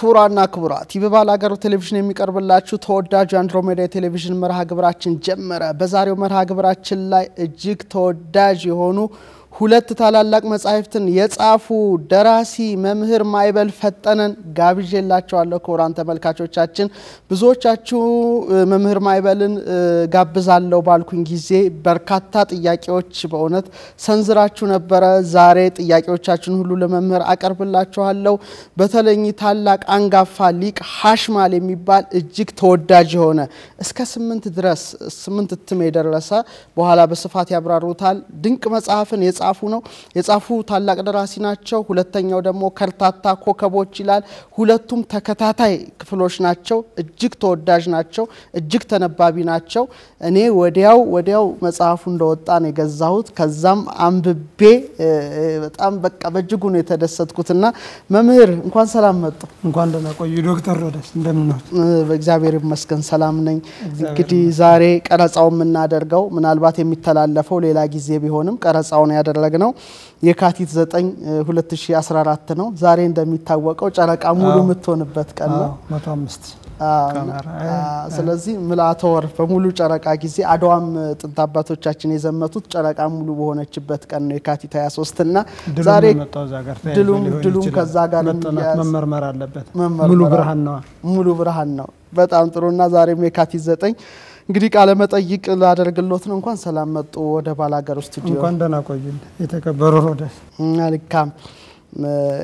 ክቡራና ክቡራት ይህ በባላገሩ ቴሌቪዥን የሚቀርብላችሁ ተወዳጁ የአንድሮሜዳ የቴሌቪዥን መርሃ ግብራችን ጀመረ። በዛሬው መርሃ ግብራችን ላይ እጅግ ተወዳጅ የሆኑ ሁለት ታላላቅ መጻሕፍትን የጻፉ ደራሲ መምህር ማይበል ፈጠነን ጋብዤላቸዋለሁ። ክቡራን ተመልካቾቻችን ብዙዎቻችሁ መምህር ማይበልን ጋብዛለሁ ባልኩኝ ጊዜ በርካታ ጥያቄዎች በእውነት ሰንዝራችሁ ነበረ። ዛሬ ጥያቄዎቻችን ሁሉ ለመምህር አቀርብላችኋለሁ። በተለይ ታላቅ አንጋፋ ሊቅ ሀሽማል የሚባል እጅግ ተወዳጅ የሆነ እስከ ስምንት ድረስ ስምንት እትም የደረሰ በኋላ በስፋት ያብራሩታል ድንቅ መጽሐፍን የጻፉ ነው። የጻፉ ታላቅ ደራሲ ናቸው። ሁለተኛው ደግሞ ከርታታ ኮከቦች ይላል። ሁለቱም ተከታታይ ክፍሎች ናቸው። እጅግ ተወዳጅ ናቸው። እጅግ ተነባቢ ናቸው። እኔ ወዲያው ወዲያው መጽሐፉ እንደወጣ ነው የገዛሁት። ከዛም አንብቤ በጣም በቃ በእጅጉ ነው የተደሰትኩትና መምህር እንኳን ሰላም መጡ። እንኳን ደህና ቆዩ ዶክተር ሮዳስ እንደምን በእግዚአብሔር ይመስገን ሰላም ነኝ። እንግዲህ ዛሬ ቀረጻው የምናደርገው ምናልባት የሚተላለፈው ሌላ ጊዜ ቢሆንም ቀረጻውን ያደረግነው የካቲት 9 2014 ነው። ዛሬ እንደሚታወቀው ጨረቃ ሙሉ የምትሆንበት ቀን ነው። ስለዚህ ምልአተ ወር በሙሉ ጨረቃ ጊዜ አድዋም ጥንት አባቶቻችን የዘመቱት ጨረቃ ሙሉ በሆነችበት ቀን ነው የካቲት 23 እና ዛሬ ድሉም ከዛ ጋር መመርመር አለበት። ሙሉ ብርሃን ነዋ። ሙሉ ብርሃን ነው። በጣም ጥሩና ዛሬም የካቲት 9 እንግዲህ ቃለ መጠይቅ ላደርግሎት ነው። እንኳን ሰላም መጡ ወደ ባላገሩ ስቱዲዮ። እንኳን ደህና ቆዩን የተከበሩ ሮዳስ። መልካም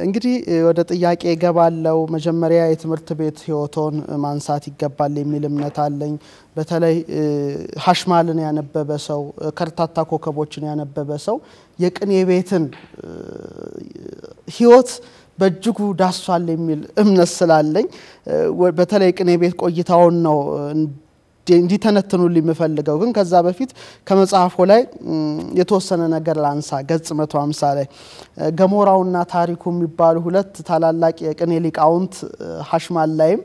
እንግዲህ ወደ ጥያቄ እገባለው። መጀመሪያ የትምህርት ቤት ሕይወቶን ማንሳት ይገባል የሚል እምነት አለኝ። በተለይ ሀሽማልን ያነበበ ሰው፣ ከርታታ ኮከቦችን ያነበበ ሰው የቅኔ ቤትን ሕይወት በእጅጉ ዳሷል የሚል እምነት ስላለኝ በተለይ ቅኔ ቤት ቆይታውን ነው እንዲተነትኑልኝ የምፈልገው ግን ከዛ በፊት ከመጽሐፎ ላይ የተወሰነ ነገር ላንሳ። ገጽ 150 ላይ ገሞራውና ታሪኩ የሚባሉ ሁለት ታላላቅ የቅኔ ሊቃውንት ሀሽማል ላይም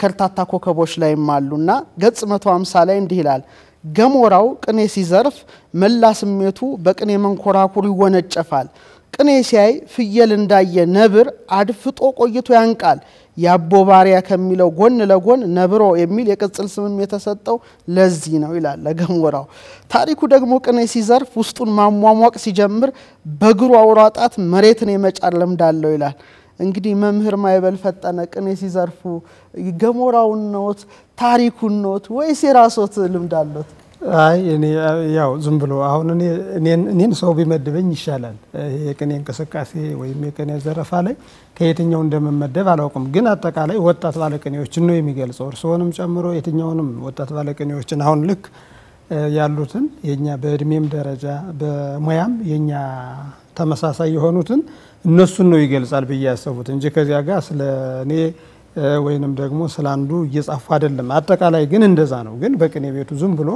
ከርታታ ኮከቦች ላይም አሉ እና ገጽ 150 ላይ እንዲህ ይላል። ገሞራው ቅኔ ሲዘርፍ መላ ስሜቱ በቅኔ መንኮራኩር ይወነጨፋል። ቅኔ ሲያይ ፍየል እንዳየ ነብር አድፍጦ ቆይቶ ያንቃል። የአቦ ባሪያ ከሚለው ጎን ለጎን ነብሮ የሚል የቅጽል ስምም የተሰጠው ለዚህ ነው ይላል ለገሞራው። ታሪኩ ደግሞ ቅኔ ሲዘርፍ ውስጡን ማሟሟቅ ሲጀምር በእግሩ አውራ ጣት መሬትን የመጫር ልምድ አለው ይላል። እንግዲህ መምህር ማይበል ፈጠነ ቅኔ ሲዘርፉ ገሞራውን ነዎት ታሪኩን ነዎት ወይስ የራሶት ልምድ አለት? አይ እኔ ያው ዝም ብሎ አሁን እኔን ሰው ቢመድበኝ ይሻላል። የቅኔ እንቅስቃሴ ወይም የቅኔ ዘረፋ ላይ ከየትኛው እንደመመደብ አላውቅም፣ ግን አጠቃላይ ወጣት ባለቅኔዎችን ነው የሚገልጸው። እርስዎንም ጨምሮ የትኛውንም ወጣት ባለቅኔዎችን አሁን ልክ ያሉትን የኛ በእድሜም ደረጃ በሙያም የኛ ተመሳሳይ የሆኑትን እነሱን ነው ይገልጻል ብዬ ያሰቡት እንጂ ከዚያ ጋር ስለ እኔ ወይንም ደግሞ ስለ አንዱ እየጻፉ አይደለም። አጠቃላይ ግን እንደዛ ነው። ግን በቅኔ ቤቱ ዝም ብሎ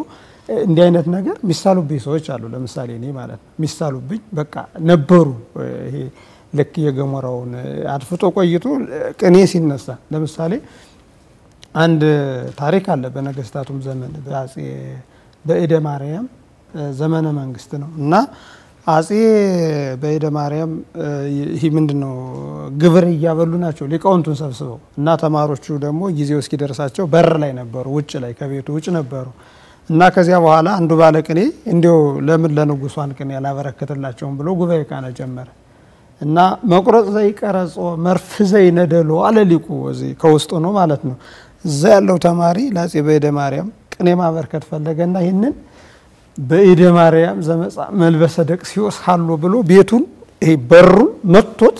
እንዲህ አይነት ነገር የሚሳሉብኝ ሰዎች አሉ። ለምሳሌ እኔ ማለት ነው የሚሳሉብኝ በቃ ነበሩ። ይሄ ልክ የገሞራውን አድፍጦ ቆይቶ ቅኔ ሲነሳ ለምሳሌ አንድ ታሪክ አለ። በነገስታቱም ዘመን በአጼ በእደ ማርያም ዘመነ መንግስት ነው እና አጼ በእደ ማርያም ይህ ምንድን ነው ግብር እያበሉ ናቸው ሊቃውንቱን ሰብስበው እና ተማሪዎቹ ደግሞ ጊዜው እስኪደርሳቸው በር ላይ ነበሩ፣ ውጭ ላይ ከቤቱ ውጭ ነበሩ እና ከዚያ በኋላ አንዱ ባለ ቅኔ እንዲው ለምን ለንጉሷን ቅኔ ያላበረከትላቸውም ብሎ ጉባኤ ቃና ጀመረ እና መቁረጥ ዘይ ቀረጾ መርፍ ዘይ ነደሎ አለ ሊቁ እዚህ ከውስጡ ነው ማለት ነው። እዛ ያለው ተማሪ ለአጼ በእደ ማርያም ቅኔ ማበርከት ፈለገና ይህንን በእደ ማርያም ዘመጻ መልበሰ ደቅሲዮስ ሀሎ ብሎ ቤቱን በሩን መቶት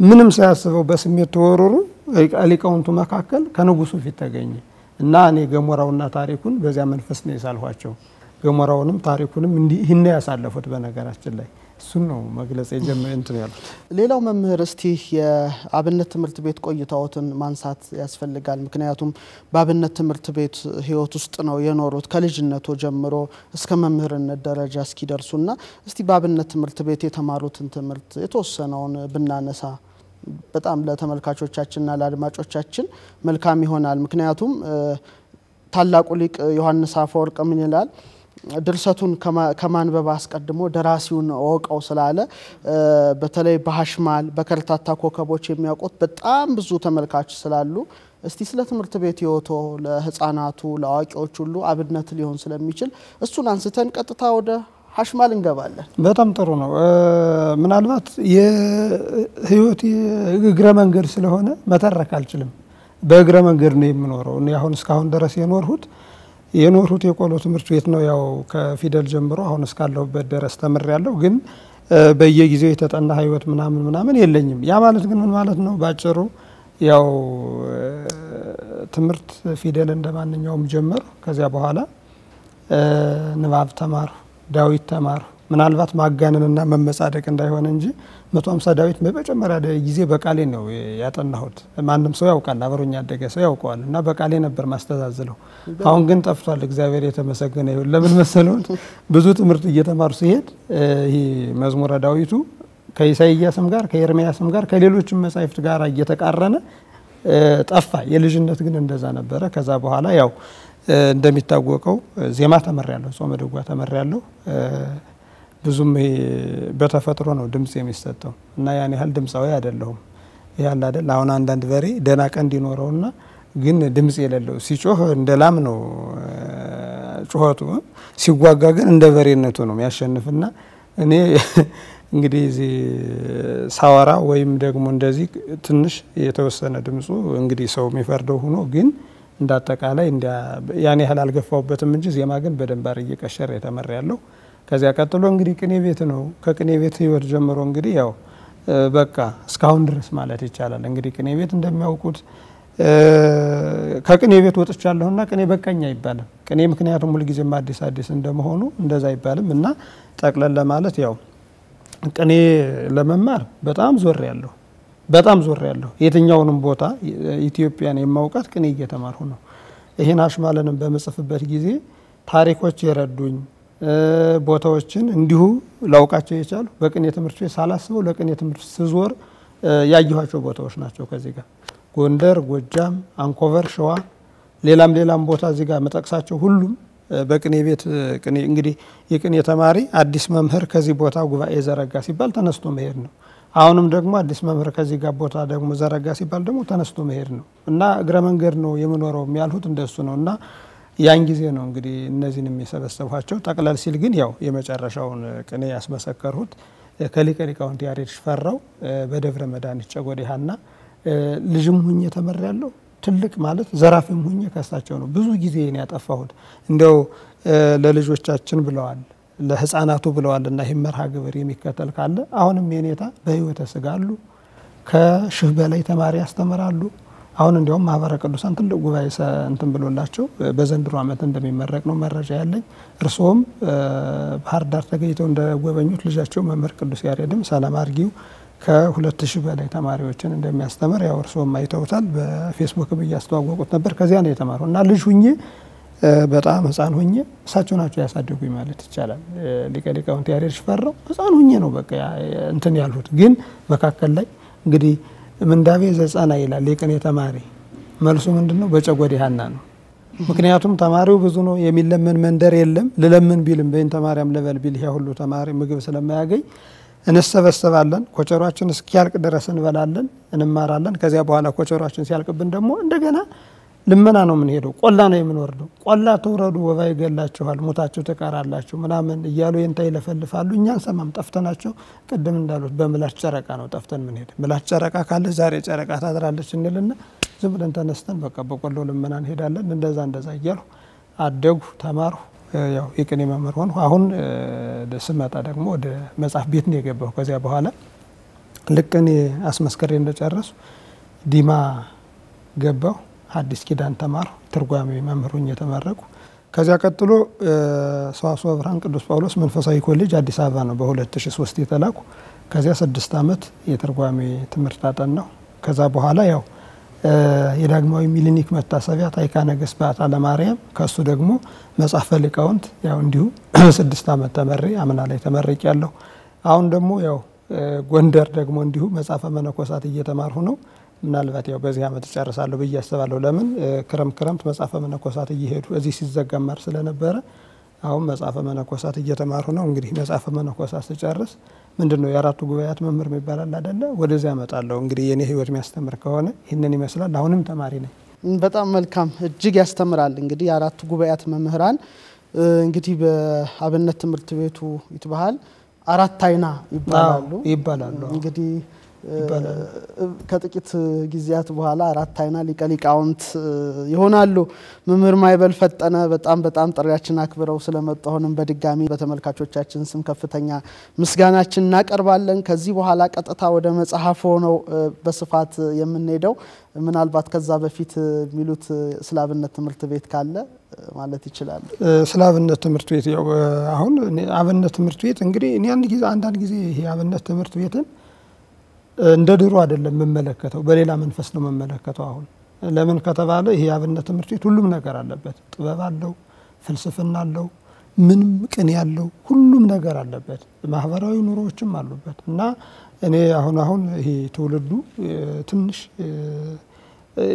ምንም ሳያስበው በስሜት ተወረሩ ሊቃውንቱ መካከል ከንጉሱ ፊት ተገኘ እና እኔ ገሞራውና ታሪኩን በዚያ መንፈስ ነው የሳልኋቸው። ገሞራውንም ታሪኩንም ይህን ያሳለፉት በነገራችን ላይ እሱን ነው መግለጽ የጀመ እንትን ያሉት። ሌላው መምህር እስቲ የአብነት ትምህርት ቤት ቆይታዎትን ማንሳት ያስፈልጋል። ምክንያቱም በአብነት ትምህርት ቤት ሕይወት ውስጥ ነው የኖሩት ከልጅነቶ ጀምሮ እስከ መምህርነት ደረጃ እስኪደርሱና እስቲ በአብነት ትምህርት ቤት የተማሩትን ትምህርት የተወሰነውን ብናነሳ በጣም ለተመልካቾቻችንና ለአድማጮቻችን መልካም ይሆናል። ምክንያቱም ታላቁ ሊቅ ዮሐንስ አፈወርቅ ምን ይላል? ድርሰቱን ከማንበብ አስቀድሞ ደራሲውን እወቀው ስላለ በተለይ በሀሽማል በከርታታ ኮከቦች የሚያውቁት በጣም ብዙ ተመልካች ስላሉ እስቲ ስለ ትምህርት ቤት ህይወቶ ለህፃናቱ ለአዋቂዎች ሁሉ አብነት ሊሆን ስለሚችል እሱን አንስተን ቀጥታ ወደ ሀሽማል እንገባለን። በጣም ጥሩ ነው። ምናልባት የህይወት እግረ መንገድ ስለሆነ መተረክ አልችልም። በእግረ መንገድ ነው የምኖረው። እኔ አሁን እስካሁን ድረስ የኖርሁት የኖርሁት የቆሎ ትምህርት ቤት ነው። ያው ከፊደል ጀምሮ አሁን እስካለሁበት ድረስ ተምሬያለሁ። ግን በየጊዜው የተጠና ህይወት ምናምን ምናምን የለኝም። ያ ማለት ግን ምን ማለት ነው? ባጭሩ ያው ትምህርት ፊደል እንደ ማንኛውም ጀመሩ። ከዚያ በኋላ ንባብ ተማሩ፣ ዳዊት ተማሩ። ምናልባት ማጋነንና መመጻደቅ እንዳይሆን እንጂ መቶ ሃምሳ ዳዊት በመጀመሪያ ጊዜ በቃሌ ነው ያጠናሁት። ማንም ሰው ያውቃል፣ አብሮኝ ያደገ ሰው ያውቀዋል። እና በቃሌ ነበር ማስተዛዝለው። አሁን ግን ጠፍቷል። እግዚአብሔር የተመሰገነ ይሁን። ለምን መሰለውን ብዙ ትምህርት እየተማሩ ሲሄድ ይህ መዝሙረ ዳዊቱ ከኢሳይያስም ጋር ከኤርሚያስም ጋር ከሌሎችም መጻሕፍት ጋር እየተቃረነ ጠፋ። የልጅነት ግን እንደዛ ነበረ። ከዛ በኋላ ያው እንደሚታወቀው ዜማ ተመሪያለሁ፣ ጾመ ድጓ ተመሪያለሁ። ብዙም በተፈጥሮ ነው ድምፅ የሚሰጠው እና ያን ያህል ድምፃዊ አይደለሁም። ያህል አይደል አሁን አንዳንድ በሬ ደህና ቀን እንዲኖረውና ግን ድምፅ የሌለው ሲጮህ እንደ ላም ነው ጩኸቱ፣ ሲጓጋ ግን እንደ በሬነቱ ነው የሚያሸንፍና እኔ እንግዲህ እዚህ ሳወራ ወይም ደግሞ እንደዚህ ትንሽ የተወሰነ ድምፁ እንግዲህ ሰው የሚፈርደው ሆኖ ግን እንደ አጠቃላይ ያን ያህል አልገፋውበትም እንጂ ዜማ ግን በደንብ አድርጌ ቀሸር የተመራ ያለው። ከዚያ ቀጥሎ እንግዲህ ቅኔ ቤት ነው። ከቅኔ ቤት ህይወት ጀምሮ እንግዲህ ያው በቃ እስካሁን ድረስ ማለት ይቻላል እንግዲህ ቅኔ ቤት እንደሚያውቁት ከቅኔ ቤት ወጥቻለሁና ቅኔ በቃኝ አይባልም። ቅኔ ምክንያቱም ሁልጊዜም አዲስ አዲስ እንደመሆኑ እንደዛ አይባልም እና ጠቅለል ለማለት ያው ቅኔ ለመማር በጣም ዞር ያለሁ በጣም ዞር ያለሁ የትኛውንም ቦታ ኢትዮጵያን የማውቃት ቅኔ እየተማርሁ ነው። ይህን ሀሽማልንም በምጽፍበት ጊዜ ታሪኮች የረዱኝ ቦታዎችን እንዲሁ ላውቃቸው የቻሉ በቅኔ ትምህርት ቤት ሳላስበው ለቅኔ ትምህርት ስዞር ያየኋቸው ቦታዎች ናቸው። ከዚህ ጋር ጎንደር፣ ጎጃም፣ አንኮቨር፣ ሸዋ፣ ሌላም ሌላም ቦታ እዚህ ጋር መጠቅሳቸው ሁሉም በቅኔ ቤት እንግዲህ የቅኔ ተማሪ አዲስ መምህር ከዚህ ቦታ ጉባኤ ዘረጋ ሲባል ተነስቶ መሄድ ነው። አሁንም ደግሞ አዲስ መምህር ከዚህ ጋር ቦታ ደግሞ ዘረጋ ሲባል ደግሞ ተነስቶ መሄድ ነው እና እግረ መንገድ ነው የምኖረው ያልሁት እንደሱ ነው እና ያን ጊዜ ነው እንግዲህ እነዚህን የሚሰበሰቧቸው። ጠቅለል ሲል ግን ያው የመጨረሻውን ቅኔ ያስመሰከርሁት ከሊቀ ሊቃውንት ያሬድ ሽፈራው በደብረ መድኃኒት ጨጎዴ ልጅም ሁኜ ተመሪያለሁ። ትልቅ ማለት ዘራፊም ሁኜ ከሳቸው ነው ብዙ ጊዜ ያጠፋሁት። እንደው ለልጆቻችን ብለዋል ለህፃናቱ ብለዋል እና ይህ መርሃ ግብር የሚከተል ካለ አሁንም የኔታ በህይወተ ስጋ አሉ። ከሺህ በላይ ተማሪ ያስተምራሉ። አሁን እንዲያውም ማህበረ ቅዱሳን ትልቅ ጉባኤ እንትን ብሎላቸው በዘንድሮ ዓመት እንደሚመረቅ ነው መረጃ ያለኝ። እርስዎም ባህር ዳር ተገኝተው እንደጎበኙት ልጃቸው መምህር ቅዱስ ያሬድም ሰላም አርጊው ከሁለት ሺህ በላይ ተማሪዎችን እንደሚያስተምር ያው እርስዎም አይተውታል። በፌስቡክም እያስተዋወቁት ነበር። ከዚያ ነው የተማረው እና ልጅ ሁኜ በጣም ህፃን ሁኜ እሳቸው ናቸው ያሳደጉኝ ማለት ይቻላል። ሊቀ ሊቃውንት ያሬድ ሽፈራው ህፃን ሁኜ ነው በቃ እንትን ያልሁት። ግን መካከል ላይ እንግዲህ ምንዳቤ ዘጸና ይላል የቅኔ ተማሪ መልሱ ምንድን ነው? በጨጎዴ ሀና ነው። ምክንያቱም ተማሪው ብዙ ነው፣ የሚለመን መንደር የለም። ልለምን ቢልም በይንተ ማርያም ልበል ቢል ያ ሁሉ ተማሪ ምግብ ስለማያገኝ እንሰበሰባለን። ኮቸሯችን እስኪያልቅ ድረስ እንበላለን፣ እንማራለን። ከዚያ በኋላ ኮቸሯችን ሲያልቅብን ደግሞ እንደገና ልመና ነው የምንሄደው። ቆላ ነው የምንወርደው። ቆላ ትውረዱ ወባ ይገላችኋል፣ ሙታችሁ ትቀራላችሁ ምናምን እያሉ የንታ ይለፈልፋሉ። እኛ እንሰማም። ጠፍተናቸው ቅድም እንዳሉት በምላሽ ጨረቃ ነው ጠፍተን ምንሄድ። ምላሽ ጨረቃ ካለች ዛሬ ጨረቃ ታድራለች እንልና ዝም ብለን ተነስተን በቃ በቆሎ ልመና እንሄዳለን። እንደዛ እንደዛ እያልሁ አደጉ፣ ተማርሁ። ያው የቅኔ መምህር ሆንሁ። አሁን ስመጣ ደግሞ ወደ መጽሐፍ ቤት ነው የገባሁ። ከዚያ በኋላ ልክ እኔ አስመስከሬ እንደጨረሱ ዲማ ገባሁ። ሐዲስ ኪዳን ተማርሁ። ትርጓሜ መምህር ሆኜ የተመረቁ። ከዚያ ቀጥሎ ሰዋስወ ብርሃን ቅዱስ ጳውሎስ መንፈሳዊ ኮሌጅ አዲስ አበባ ነው በ2003 የተላኩ። ከዚያ ስድስት ዓመት የትርጓሜ ትምህርት አጠናሁ። ከዛ በኋላ ያው የዳግማዊ ሚኒሊክ መታሰቢያ ታይካ ነገሥት በዓታ ለማርያም ከእሱ ደግሞ መጽሐፈ ሊቃውንት ያው እንዲሁ ስድስት ዓመት ተመሬ አምና ላይ ተመረቅ ያለሁ። አሁን ደግሞ ያው ጎንደር ደግሞ እንዲሁ መጽሐፈ መነኮሳት እየተማርሁ ነው። ምናልባት ያው በዚህ ዓመት እጨርሳለሁ ብዬ አስባለሁ። ለምን ክረምት ክረምት መጽሐፈ መነኮሳት እየሄዱ እዚህ ሲዘጋ ማር ስለነበረ አሁን መጽሐፈ መነኮሳት እየተማሩ ነው። እንግዲህ መጽሐፈ መነኮሳት ስጨርስ ምንድን ነው የአራቱ ጉባኤያት መምህር የሚባላል አደለ? ወደዚያ እመጣለሁ። እንግዲህ የኔ ህይወት የሚያስተምር ከሆነ ይህንን ይመስላል። አሁንም ተማሪ ነኝ። በጣም መልካም፣ እጅግ ያስተምራል። እንግዲህ የአራቱ ጉባኤያት መምህራን እንግዲህ በአብነት ትምህርት ቤቱ ይትባሃል አራት አይና ይባላሉ ይባላሉ። እንግዲህ ከጥቂት ጊዜያት በኋላ አራት አይና ሊቀ ሊቃውንት ይሆናሉ። መምህር ማይበል ፈጠነ በጣም በጣም ጥሪያችን አክብረው ስለመጡ አሁንም በድጋሚ በተመልካቾቻችን ስም ከፍተኛ ምስጋናችን እናቀርባለን። ከዚህ በኋላ ቀጥታ ወደ መጽሐፎ ነው በስፋት የምንሄደው። ምናልባት ከዛ በፊት የሚሉት ስለ አብነት ትምህርት ቤት ካለ ማለት ይችላሉ። ስለ አብነት ትምህርት ቤት ያው አሁን አብነት ትምህርት ቤት እንግዲህ እኔ አንድ ጊዜ አንዳንድ ጊዜ ይሄ አብነት ትምህርት ቤትን እንደ ድሮ አይደለም የምመለከተው፣ በሌላ መንፈስ ነው የምመለከተው። አሁን ለምን ከተባለ ይሄ የአብነት ትምህርት ቤት ሁሉም ነገር አለበት። ጥበብ አለው፣ ፍልስፍና አለው፣ ምንም ቅኔ ያለው ሁሉም ነገር አለበት። ማህበራዊ ኑሮዎችም አሉበት እና እኔ አሁን አሁን ይሄ ትውልዱ ትንሽ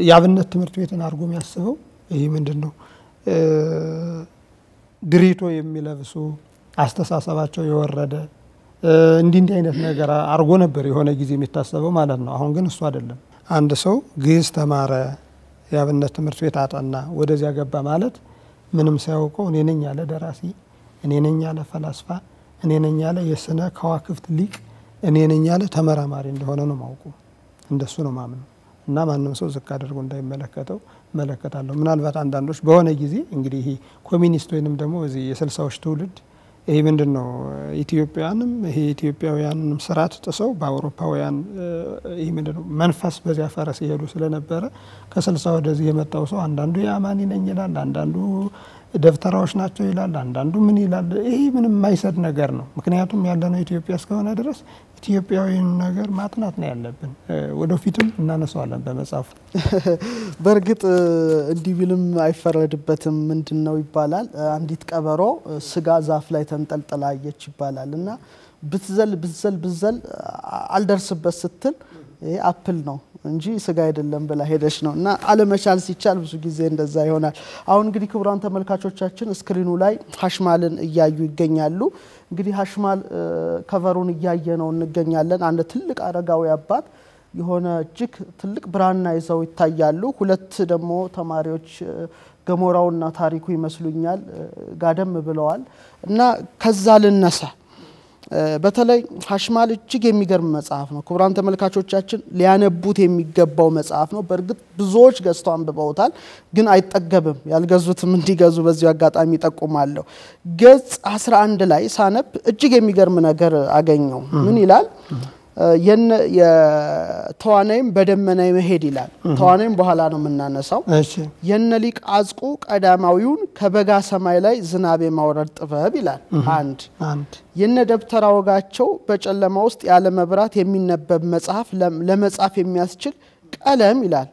የአብነት ትምህርት ቤትን አድርጎ የሚያስበው ይሄ ምንድን ነው ድሪቶ የሚለብሱ አስተሳሰባቸው የወረደ እንዲህ እንዲህ አይነት ነገር አድርጎ ነበር የሆነ ጊዜ የሚታሰበው ማለት ነው። አሁን ግን እሱ አይደለም። አንድ ሰው ግዕዝ ተማረ፣ የአብነት ትምህርት ቤት አጠና፣ ወደዚያ ገባ ማለት ምንም ሳያውቀው እኔ ነኝ ያለ ደራሲ፣ እኔ ነኝ ያለ ፈላስፋ፣ እኔ ነኝ ያለ የስነ ከዋክብት ሊቅ፣ እኔ ነኝ ያለ ተመራማሪ እንደሆነ ነው ማውቁ። እንደሱ ነው ማምነው እና ማንም ሰው ዝቅ አድርጎ እንዳይመለከተው እመለከታለሁ። ምናልባት አንዳንዶች በሆነ ጊዜ እንግዲህ ይሄ ኮሚኒስት ወይንም ደግሞ እዚህ የስልሳዎች ትውልድ ይሄ ምንድን ነው ኢትዮጵያንም ይሄ ኢትዮጵያውያንም ስርዓት ጥሰው በአውሮፓውያን ይህ ምንድን ነው መንፈስ በዚያ ፈረስ የሄዱ ስለነበረ ከስልሳ ወደዚህ የመጣው ሰው አንዳንዱ የአማኒ ነኝ ይላል፣ አንዳንዱ ደብተራዎች ናቸው ይላል፣ አንዳንዱ ምን ይላል። ይሄ ምንም የማይሰድ ነገር ነው። ምክንያቱም ያለነው ኢትዮጵያ እስከሆነ ድረስ ኢትዮጵያዊን ነገር ማጥናት ነው ያለብን። ወደፊትም እናነሳዋለን በመጽሐፉ። በእርግጥ እንዲህ ቢልም አይፈረድበትም። ምንድን ነው ይባላል፣ አንዲት ቀበሮ ስጋ ዛፍ ላይ ተንጠልጥላ አየች ይባላል እና ብትዘል ብትዘል ብትዘል አልደርስበት ስትል ይሄ apple ነው እንጂ ስጋ አይደለም ብላ ሄደች ነው እና አለመቻል ሲቻል ብዙ ጊዜ እንደዛ ይሆናል። አሁን እንግዲህ ክቡራን ተመልካቾቻችን screen ኡ ላይ ሀሽማልን እያዩ ይገኛሉ። እንግዲህ ሀሽማል cover ኡን እያየ ነው እንገኛለን። አንድ ትልቅ አረጋዊ አባት የሆነ እጅግ ትልቅ ብራና ይዘው ይታያሉ። ሁለት ደግሞ ተማሪዎች ገሞራውና ታሪኩ ይመስሉኛል ጋደም ብለዋል እና ከዛ ልነሳ በተለይ ሀሽማል እጅግ የሚገርም መጽሐፍ ነው። ክቡራን ተመልካቾቻችን ሊያነቡት የሚገባው መጽሐፍ ነው። በእርግጥ ብዙዎች ገዝተው አንብበውታል፣ ግን አይጠገብም። ያልገዙትም እንዲገዙ በዚሁ አጋጣሚ ይጠቁማለሁ። ገጽ 11 ላይ ሳነብ እጅግ የሚገርም ነገር አገኘው። ምን ይላል? የተዋናይም በደመና መሄድ ይላል። ተዋናይም በኋላ ነው የምናነሳው። የነ ሊቅ አዝቁ ቀዳማዊውን ከበጋ ሰማይ ላይ ዝናብ የማውረድ ጥበብ ይላል። አንድ የነ ደብተራ ወጋቸው በጨለማ ውስጥ ያለ መብራት የሚነበብ መጽሐፍ ለመጻፍ የሚያስችል ቀለም ይላል።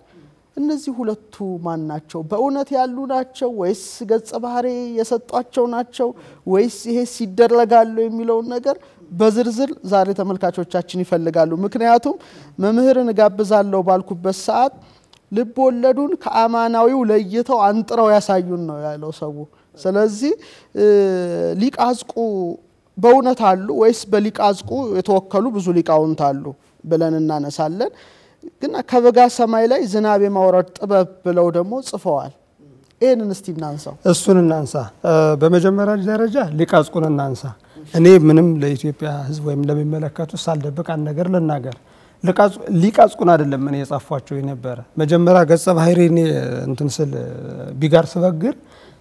እነዚህ ሁለቱ ማን ናቸው? በእውነት ያሉ ናቸው ወይስ ገጸ ባህሪ የሰጧቸው ናቸው ወይስ ይሄ ይደረጋሉ የሚለውን ነገር በዝርዝር ዛሬ ተመልካቾቻችን ይፈልጋሉ። ምክንያቱም መምህርን እጋብዛለሁ ባልኩበት ሰዓት ልብ ወለዱን ከአማናዊው ለይተው አንጥረው ያሳዩን ነው ያለው ሰው። ስለዚህ ሊቅ አዝቁ በእውነት አሉ ወይስ በሊቅ አዝቁ የተወከሉ ብዙ ሊቃውንት አሉ ብለን እናነሳለን። ግን ከበጋ ሰማይ ላይ ዝናብ የማውረድ ጥበብ ብለው ደግሞ ጽፈዋል። ይህንን እስቲ እናንሳው። እሱን እናንሳ። በመጀመሪያ ደረጃ ሊቅ አዝቁን እናንሳ። እኔ ምንም ለኢትዮጵያ ሕዝብ ወይም ለሚመለከቱ ሳልደብቅ አንድ ነገር ልናገር። ሊቅ አዝቁን አይደለም እኔ የጻፏቸው የነበረ መጀመሪያ ገጸ ባህሪ እኔ እንትን ስል ቢጋር ስበግር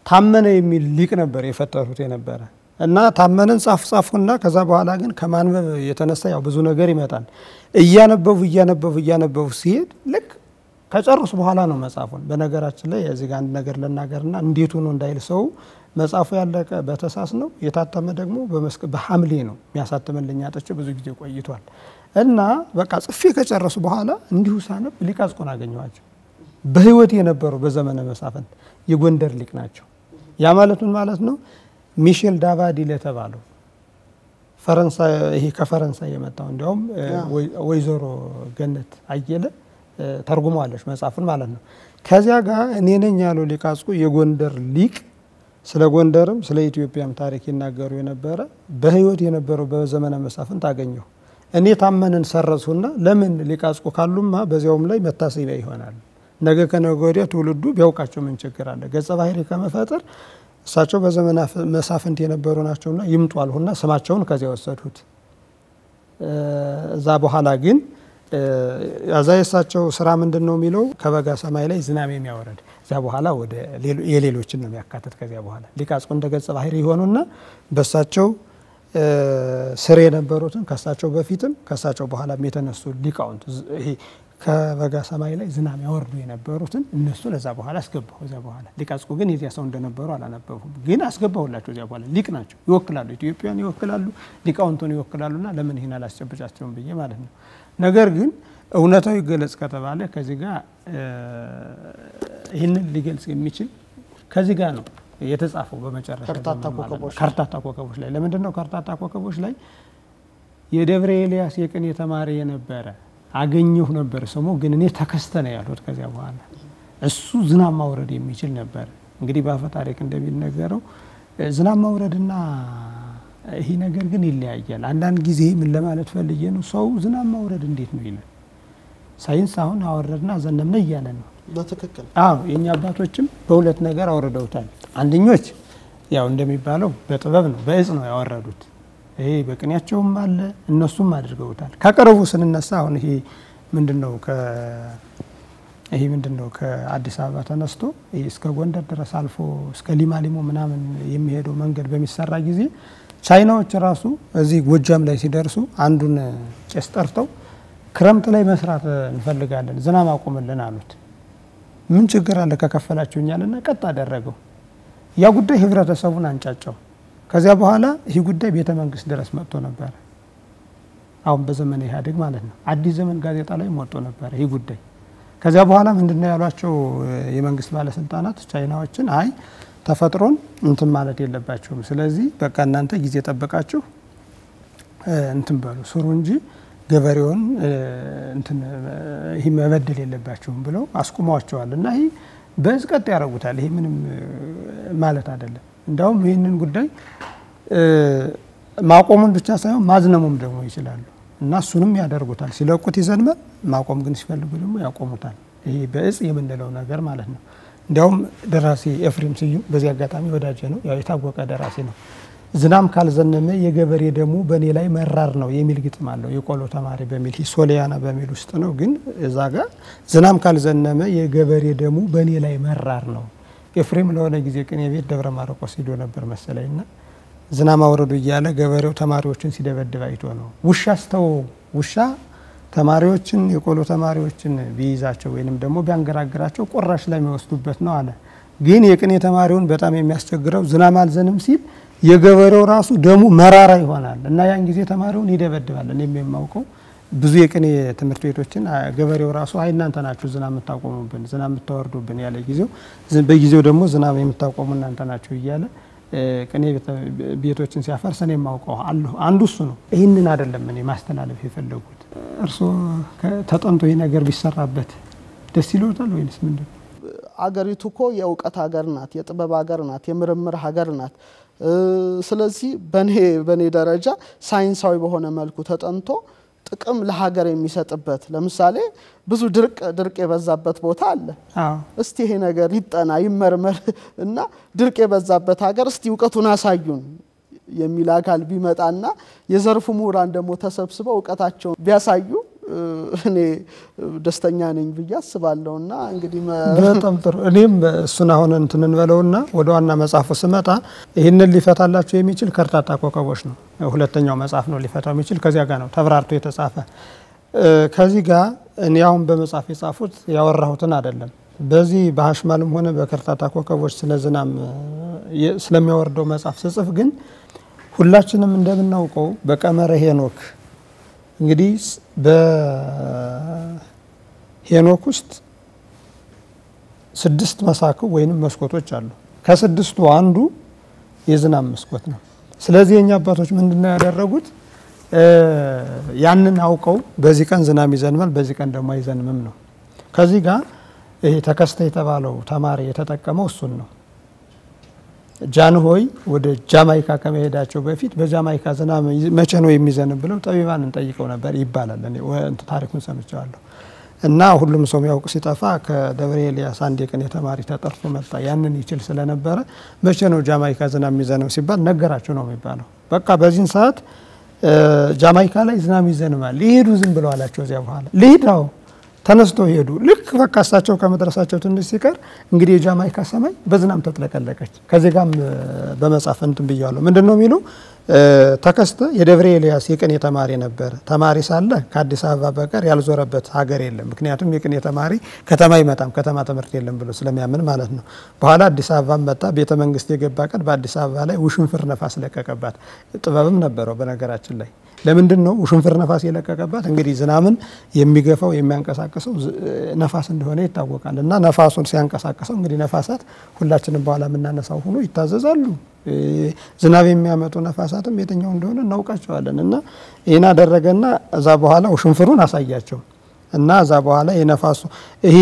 ታመነ የሚል ሊቅ ነበር የፈጠሩት የነበረ እና ታመነን ጻፉ ጻፉና ከዛ በኋላ ግን ከማንበብ የተነሳ ያው ብዙ ነገር ይመጣል። እያነበቡ እያነበቡ እያነበቡ ሲሄድ ልክ ከጨረሱ በኋላ ነው መጽሐፉን። በነገራችን ላይ እዚህ ጋር አንድ ነገር ልናገርና እንዴት ሆኖ እንዳይል ሰው መጽሐፉ ያለቀ በተሳስ ነው የታተመ ደግሞ በሐምሌ ነው የሚያሳትምልኝ። አጥቼ ብዙ ጊዜ ቆይቷል እና በቃ ጽፌ ከጨረሱ በኋላ እንዲሁ ሳነብ ሊቅ አዝቁን አገኘኋቸው። በህይወት የነበሩ በዘመነ መሳፍንት የጎንደር ሊቅ ናቸው። ያ ማለት ምን ማለት ነው? ሚሼል ዳቫዲል የተባለው ፈረንሳይ ይሄ ከፈረንሳይ የመጣው እንዲያውም ወይዘሮ ገነት አየለ ተርጉመዋለች መጽሐፉን ማለት ነው። ከዚያ ጋር እኔ ነኝ ያለው አዝቁ የጎንደር ሊቅ ስለ ጎንደርም ስለ ኢትዮጵያም ታሪክ ይናገሩ የነበረ በህይወት የነበረው በዘመነ መሳፍንት አገኘሁ። እኔ ታመንን ሰረሱና ለምን ሊቃጽቁ ካሉማ በዚያውም ላይ መታሰቢያ ይሆናል። ነገ ከነገ ወዲያ ትውልዱ ቢያውቃቸው ምን ችግር አለ? ገጸ ባህሪ ከመፈጠር እሳቸው በዘመነ መሳፍንት የነበሩ ናቸውና ይምጡ አልሁና ስማቸውን ከዚያ ወሰድሁት። እዛ በኋላ ግን እዛ የእሳቸው ስራ ምንድን ነው የሚለው ከበጋ ሰማይ ላይ ዝናብ የሚያወረድ እዚያ በኋላ ወደ የሌሎችን ነው የሚያካትት። ከዚያ በኋላ ሊቃጽቁ እንደ ገጸ ባህሪ የሆኑና በእሳቸው ስር የነበሩትን ከእሳቸው በፊትም ከእሳቸው በኋላም የተነሱ ሊቃውንት ይሄ ከበጋ ሰማይ ላይ ዝናብ ያወርዱ የነበሩትን እነሱ ለዛ በኋላ አስገባሁ። እዚያ በኋላ ሊቃጽቁ ግን የዚያ ሰው እንደነበሩ አላነበቡም፣ ግን አስገባሁላቸው። እዚያ በኋላ ሊቅ ናቸው፣ ይወክላሉ፣ ኢትዮጵያን ይወክላሉ፣ ሊቃውንቱን ይወክላሉና ለምን ይህን አላስጨብጫቸውም ብዬ ማለት ነው። ነገር ግን እውነታው ይገለጽ ከተባለ ከዚህ ጋር ይህንን ሊገልጽ የሚችል ከዚህ ጋር ነው የተጻፈው በመጨረሻ ከርታታ ኮከቦች ላይ። ለምንድን ነው ከርታታ ኮከቦች ላይ? የደብረ ኤልያስ የቅኔ ተማሪ የነበረ አገኘሁ ነበር ስሙ ግን እኔ ተከስተ ነው ያሉት ከዚያ በኋላ። እሱ ዝናብ ማውረድ የሚችል ነበር። እንግዲህ በአፈ ታሪክ እንደሚነገረው ዝናብ ማውረድና ይሄ ነገር ግን ይለያያል አንዳንድ ጊዜ ምን ለማለት ፈልጌ ነው ሰው ዝናብ ማውረድ እንዴት ነው ይላል ሳይንስ አሁን አወረድና ዘነምነ እያለ ነው በትክክል አዎ የእኛ አባቶችም በሁለት ነገር አውርደውታል። አንደኞች ያው እንደሚባለው በጥበብ ነው በእጽ ነው ያወረዱት። ይሄ በቅኔያቸውም አለ እነሱም አድርገውታል። ከቅርቡ ስንነሳ አሁን ይሄ ምንድን ነው ይሄ ምንድን ነው ከአዲስ አበባ ተነስቶ ይሄ እስከ ጎንደር ድረስ አልፎ እስከ ሊማሊሞ ምናምን የሚሄደው መንገድ በሚሰራ ጊዜ ቻይናዎች ራሱ እዚህ ጎጃም ላይ ሲደርሱ አንዱን ቄስ ጠርተው ክረምት ላይ መስራት እንፈልጋለን ዝናብ አቁምልን አሉት። ምን ችግር አለ ከከፈላችሁኛልና ቀጥ አደረገው። ያ ጉዳይ ህብረተሰቡን አንጫጫው። ከዚያ በኋላ ይህ ጉዳይ ቤተ መንግስት ድረስ መጥቶ ነበረ። አሁን በዘመነ ኢህአዴግ ማለት ነው። አዲስ ዘመን ጋዜጣ ላይ ወጥቶ ነበረ ይህ ጉዳይ። ከዚያ በኋላ ምንድነው ያሏቸው የመንግስት ባለስልጣናት ቻይናዎችን፣ አይ ተፈጥሮን እንትን ማለት የለባቸውም። ስለዚህ በቃ እናንተ ጊዜ ጠበቃችሁ እንትን በሉ ስሩ እንጂ ገበሬውን ይህ መበደል የለባቸውም ብለው አስቁመዋቸዋል። እና ይህ በዝ ቀጥ ያደርጉታል። ይሄ ምንም ማለት አይደለም። እንዲያውም ይህንን ጉዳይ ማቆሙን ብቻ ሳይሆን ማዝነሙም ደግሞ ይችላሉ እና እሱንም ያደርጉታል። ሲለቁት ይዘንማል፣ ማቆም ግን ሲፈልጉ ደግሞ ያቆሙታል። ይሄ በእጽ የምንለው ነገር ማለት ነው። እንዲያውም ደራሲ ኤፍሬም ስዩም በዚህ አጋጣሚ ወዳጄ ነው፣ ያው የታወቀ ደራሲ ነው። ዝናም ካልዘነመ የገበሬ ደሙ በእኔ ላይ መራር ነው የሚል ግጥም አለው። የቆሎ ተማሪ በሚል ሶሊያና በሚል ውስጥ ነው። ግን እዛ ጋር ዝናም ካልዘነመ የገበሬ ደሙ በእኔ ላይ መራር ነው። ኤፍሬም ለሆነ ጊዜ ቅኔ ቤት ደብረ ማርቆስ ሂዶ ነበር መሰለኝና ዝናም አውረዱ እያለ ገበሬው ተማሪዎችን ሲደበድብ አይቶ ነው። ውሻ ስተው ውሻ ተማሪዎችን የቆሎ ተማሪዎችን ቢይዛቸው ወይንም ደግሞ ቢያንገራግራቸው ቁራሽ ላይ የሚወስዱበት ነው አለ። ግን የቅኔ ተማሪውን በጣም የሚያስቸግረው ዝናም አልዘንም ሲል የገበሬው ራሱ ደሙ መራራ ይሆናል እና ያን ጊዜ ተማሪውን ይደበድባል። እኔም የማውቀው ብዙ የቅኔ ትምህርት ቤቶችን ገበሬው ራሱ አይ እናንተ ናችሁ ዝናብ የምታቆሙብን ዝናብ የምታወርዱብን ያለ ጊዜው በጊዜው ደግሞ ዝናብ የምታቆሙ እናንተ ናችሁ እያለ ቅኔ ቤቶችን ሲያፈርስ እኔ የማውቀው አንዱ እሱ ነው። ይህንን አይደለም እኔ ማስተላለፍ የፈለጉት። እርስዎ ተጠንቶ ይህ ነገር ቢሰራበት ደስ ይሎታል ወይንስ ምንድን ነው? አገሪቱ እኮ የእውቀት ሀገር ናት፣ የጥበብ ሀገር ናት፣ የምርምር ሀገር ናት። ስለዚህ በኔ በኔ ደረጃ ሳይንሳዊ በሆነ መልኩ ተጠንቶ ጥቅም ለሀገር የሚሰጥበት ለምሳሌ ብዙ ድርቅ ድርቅ የበዛበት ቦታ አለ። እስቲ ይሄ ነገር ይጠና ይመርመር እና ድርቅ የበዛበት ሀገር እስቲ እውቀቱን አሳዩን የሚል አካል ቢመጣና የዘርፉ ምሁራን ደግሞ ተሰብስበው እውቀታቸውን ቢያሳዩ እኔ ደስተኛ ነኝ ብዬ አስባለሁ። እና እንግዲህ በጣም ጥሩ። እኔም እሱን አሁን እንትን እንበለውና ወደ ዋና መጽሐፉ ስመጣ ይህንን ሊፈታላቸው የሚችል ከርታታ ኮከቦች ነው። ሁለተኛው መጽሐፍ ነው ሊፈታው የሚችል ከዚያ ጋር ነው ተብራርቶ የተጻፈ። ከዚህ ጋር እኔ አሁን በመጽሐፍ የጻፉት ያወራሁትን አይደለም። በዚህ በሀሽማልም ሆነ በከርታታ ኮከቦች ስለ ዝናብ ስለሚያወርደው መጽሐፍ ስጽፍ ግን ሁላችንም እንደምናውቀው በቀመረ ሄኖክ እንግዲህ በሄኖክ ውስጥ ስድስት መሳክው ወይንም መስኮቶች አሉ። ከስድስቱ አንዱ የዝናብ መስኮት ነው። ስለዚህ የኛ አባቶች ምንድነው ያደረጉት? ያንን አውቀው በዚህ ቀን ዝናብ ይዘንማል፣ በዚህ ቀን ደግሞ አይዘንምም ነው። ከዚህ ጋር ይሄ ተከስተ የተባለው ተማሪ የተጠቀመው እሱን ነው። ጃንሆይ ወደ ጃማይካ ከመሄዳቸው በፊት በጃማይካ ዝናብ መቼ ነው የሚዘንብ ብለው ጠቢባንን ጠይቀው ነበር ይባላል። ታሪኩን ሰምቸዋለሁ። እና ሁሉም ሰው የሚያውቅ ሲጠፋ ከደብረ ኤልያስ አንድ የቅኔ ተማሪ ተጠርቶ መጣ። ያንን ይችል ስለነበረ መቼ ነው ጃማይካ ዝናብ የሚዘንብ ሲባል ነገራቸው ነው የሚባለው። በቃ በዚህን ሰዓት ጃማይካ ላይ ዝናብ ይዘንባል፣ ሊሄዱ ዝም ብለው አላቸው። እዚያ በኋላ ልሂድ ተነስተው ሄዱ። ልክ በቃ እሳቸው ከመድረሳቸው ትንሽ ሲቀር እንግዲህ የጃማይካ ሰማይ በዝናብ ተጥለቀለቀች። ከዚህ ጋም በመጻፍ እንትን ብያለሁ። ምንድን ነው የሚሉ ተከስተ የደብረ ኤልያስ የቅኔ ተማሪ ነበረ። ተማሪ ሳለ ከአዲስ አበባ በቀር ያልዞረበት ሀገር የለም። ምክንያቱም የቅኔ ተማሪ ከተማ አይመጣም፣ ከተማ ትምህርት የለም ብሎ ስለሚያምን ማለት ነው። በኋላ አዲስ አበባ መጣ። ቤተ መንግስት የገባ ቀን በአዲስ አበባ ላይ ውሽንፍር ነፋስ ለቀቀባት። ጥበብም ነበረው በነገራችን ላይ ለምንድን ነው ውሽንፍር ነፋስ የለቀቀባት? እንግዲህ ዝናብን የሚገፋው የሚያንቀሳቅሰው ነፋስ እንደሆነ ይታወቃል። እና ነፋሱን ሲያንቀሳቅሰው እንግዲህ ነፋሳት ሁላችንም በኋላ የምናነሳው ሆኖ ይታዘዛሉ። ዝናብ የሚያመጡ ነፋሳትም የትኛው እንደሆነ እናውቃቸዋለን። እና ይህን አደረገና እዛ በኋላ ውሽንፍሩን አሳያቸው እና እዛ በኋላ የነፋሱ ይሄ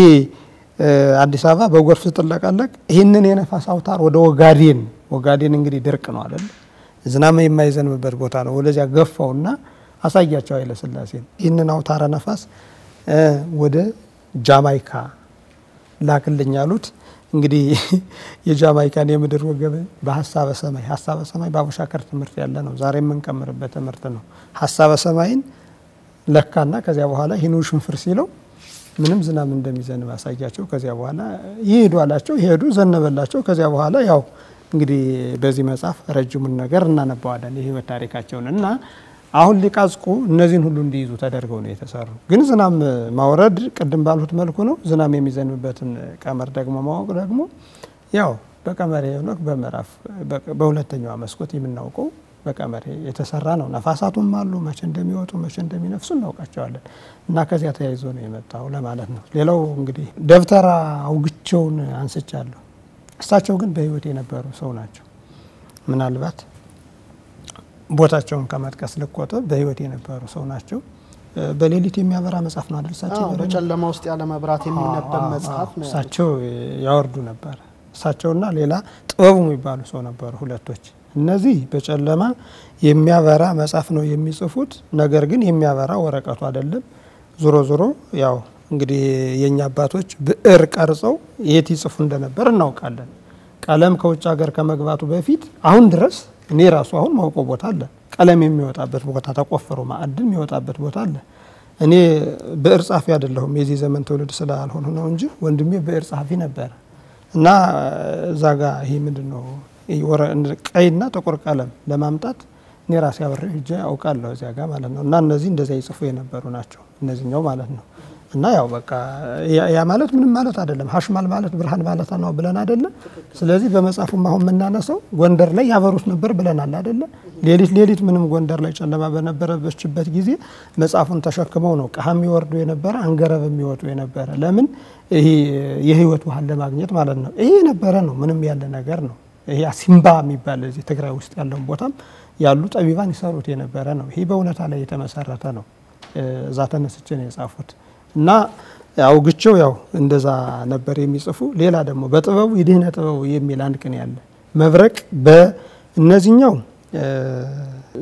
አዲስ አበባ በጎርፍ ስትለቀለቅ ይህንን የነፋስ አውታር ወደ ወጋዴን ወጋዴን እንግዲህ ድርቅ ነው አይደል ዝናብ የማይዘንብበት ቦታ ነው። ወደዚያ ገፋውና አሳያቸው ኃይለ ሥላሴን ይህንን አውታረ ነፋስ ወደ ጃማይካ ላክልኝ አሉት። እንግዲህ የጃማይካን የምድር ወገብ በሀሳበ ሰማይ ሀሳበ ሰማይ በአቡሻከር ትምህርት ያለ ነው። ዛሬ የምንቀምርበት ትምህርት ነው። ሀሳበ ሰማይን ለካና ከዚያ በኋላ ይህን ውሽንፍር ሲለው ምንም ዝናብ እንደሚዘንብ አሳያቸው። ከዚያ በኋላ ይሄዱ አላቸው። ይሄዱ ዘነበላቸው። ከዚያ በኋላ ያው እንግዲህ በዚህ መጽሐፍ ረጅሙን ነገር እናነባዋለን የህይወት ታሪካቸውን እና አሁን ሊቃዝቁ እነዚህን ሁሉ እንዲይዙ ተደርገው ነው የተሰሩ። ግን ዝናብ ማውረድ ቅድም ባልሁት መልኩ ነው። ዝናብ የሚዘንብበትን ቀመር ደግሞ ማወቅ ደግሞ ያው በቀመሬ ሄኖክ በምዕራፍ በሁለተኛዋ መስኮት የምናውቀው በቀመሬ የተሰራ ነው። ነፋሳቱም አሉ መቼ እንደሚወጡ መቼ እንደሚነፍሱ እናውቃቸዋለን እና ከዚያ ተያይዞ ነው የመጣው ለማለት ነው። ሌላው እንግዲህ ደብተራ አውግቸውን አንስቻለሁ። እሳቸው ግን በህይወት የነበሩ ሰው ናቸው። ምናልባት ቦታቸውን ከመጥቀስ ልቆጥብ በህይወት የነበሩ ሰው ናቸው። በሌሊት የሚያበራ መጽሐፍ ነው አይደል? እሳቸው በጨለማ ውስጥ ያለ መብራት የሚነበብ መጽሐፍ ነው። እሳቸው ያወርዱ ነበር። እሳቸውና ሌላ ጥበቡ የሚባሉ ሰው ነበሩ ሁለቶች። እነዚህ በጨለማ የሚያበራ መጽሐፍ ነው የሚጽፉት። ነገር ግን የሚያበራ ወረቀቱ አይደለም። ዞሮ ዞሮ ያው እንግዲህ የእኛ አባቶች ብዕር ቀርጸው የት ይጽፉ እንደነበር እናውቃለን። ቀለም ከውጭ ሀገር ከመግባቱ በፊት አሁን ድረስ እኔ ራሱ አሁን ማውቀው ቦታ አለ። ቀለም የሚወጣበት ቦታ ተቆፍሮ ማዕድን የሚወጣበት ቦታ አለ። እኔ ብዕር ጸሐፊ አይደለሁም የዚህ ዘመን ትውልድ ስላልሆኑ ነው እንጂ ወንድሜ ብዕር ጸሐፊ ነበረ እና እዛ ጋ ይሄ ምንድን ነው ቀይና ጥቁር ቀለም ለማምጣት እኔ ራሴ አብሬ ሂጄ አውቃለሁ እዚያ ጋር ማለት ነው። እና እነዚህ እንደዚያ ይጽፉ የነበሩ ናቸው እነዚህኛው ማለት ነው። እና ያው በቃ ያ ማለት ምንም ማለት አይደለም። ሀሽማል ማለት ብርሃን ማለት ነው ብለን አይደለም። ስለዚህ በመጽሐፉም አሁን የምናነሳው ጎንደር ላይ ያበሩት ነበር ብለናል አይደለ? ሌሊት ሌሊት ምንም ጎንደር ላይ ጨለማ በነበረበችበት ጊዜ መጽሐፉን ተሸክመው ነው ቀሀ የሚወርዱ የነበረ አንገረብ የሚወጡ የነበረ። ለምን? ይሄ የህይወት ውሃን ለማግኘት ማለት ነው። ይሄ የነበረ ነው፣ ምንም ያለ ነገር ነው። ይሄ ሲምባ የሚባል እዚህ ትግራይ ውስጥ ያለውን ቦታም ያሉ ጠቢባን ይሰሩት የነበረ ነው። ይሄ በእውነታ ላይ የተመሰረተ ነው። እዛ ተነስቼ ነው የጻፉት እና አውግቸው ያው እንደዛ ነበር የሚጽፉ። ሌላ ደግሞ በጥበቡ የድህነ ጥበቡ የሚል አንድ ቅኔ ያለ መብረቅ በእነዚህኛው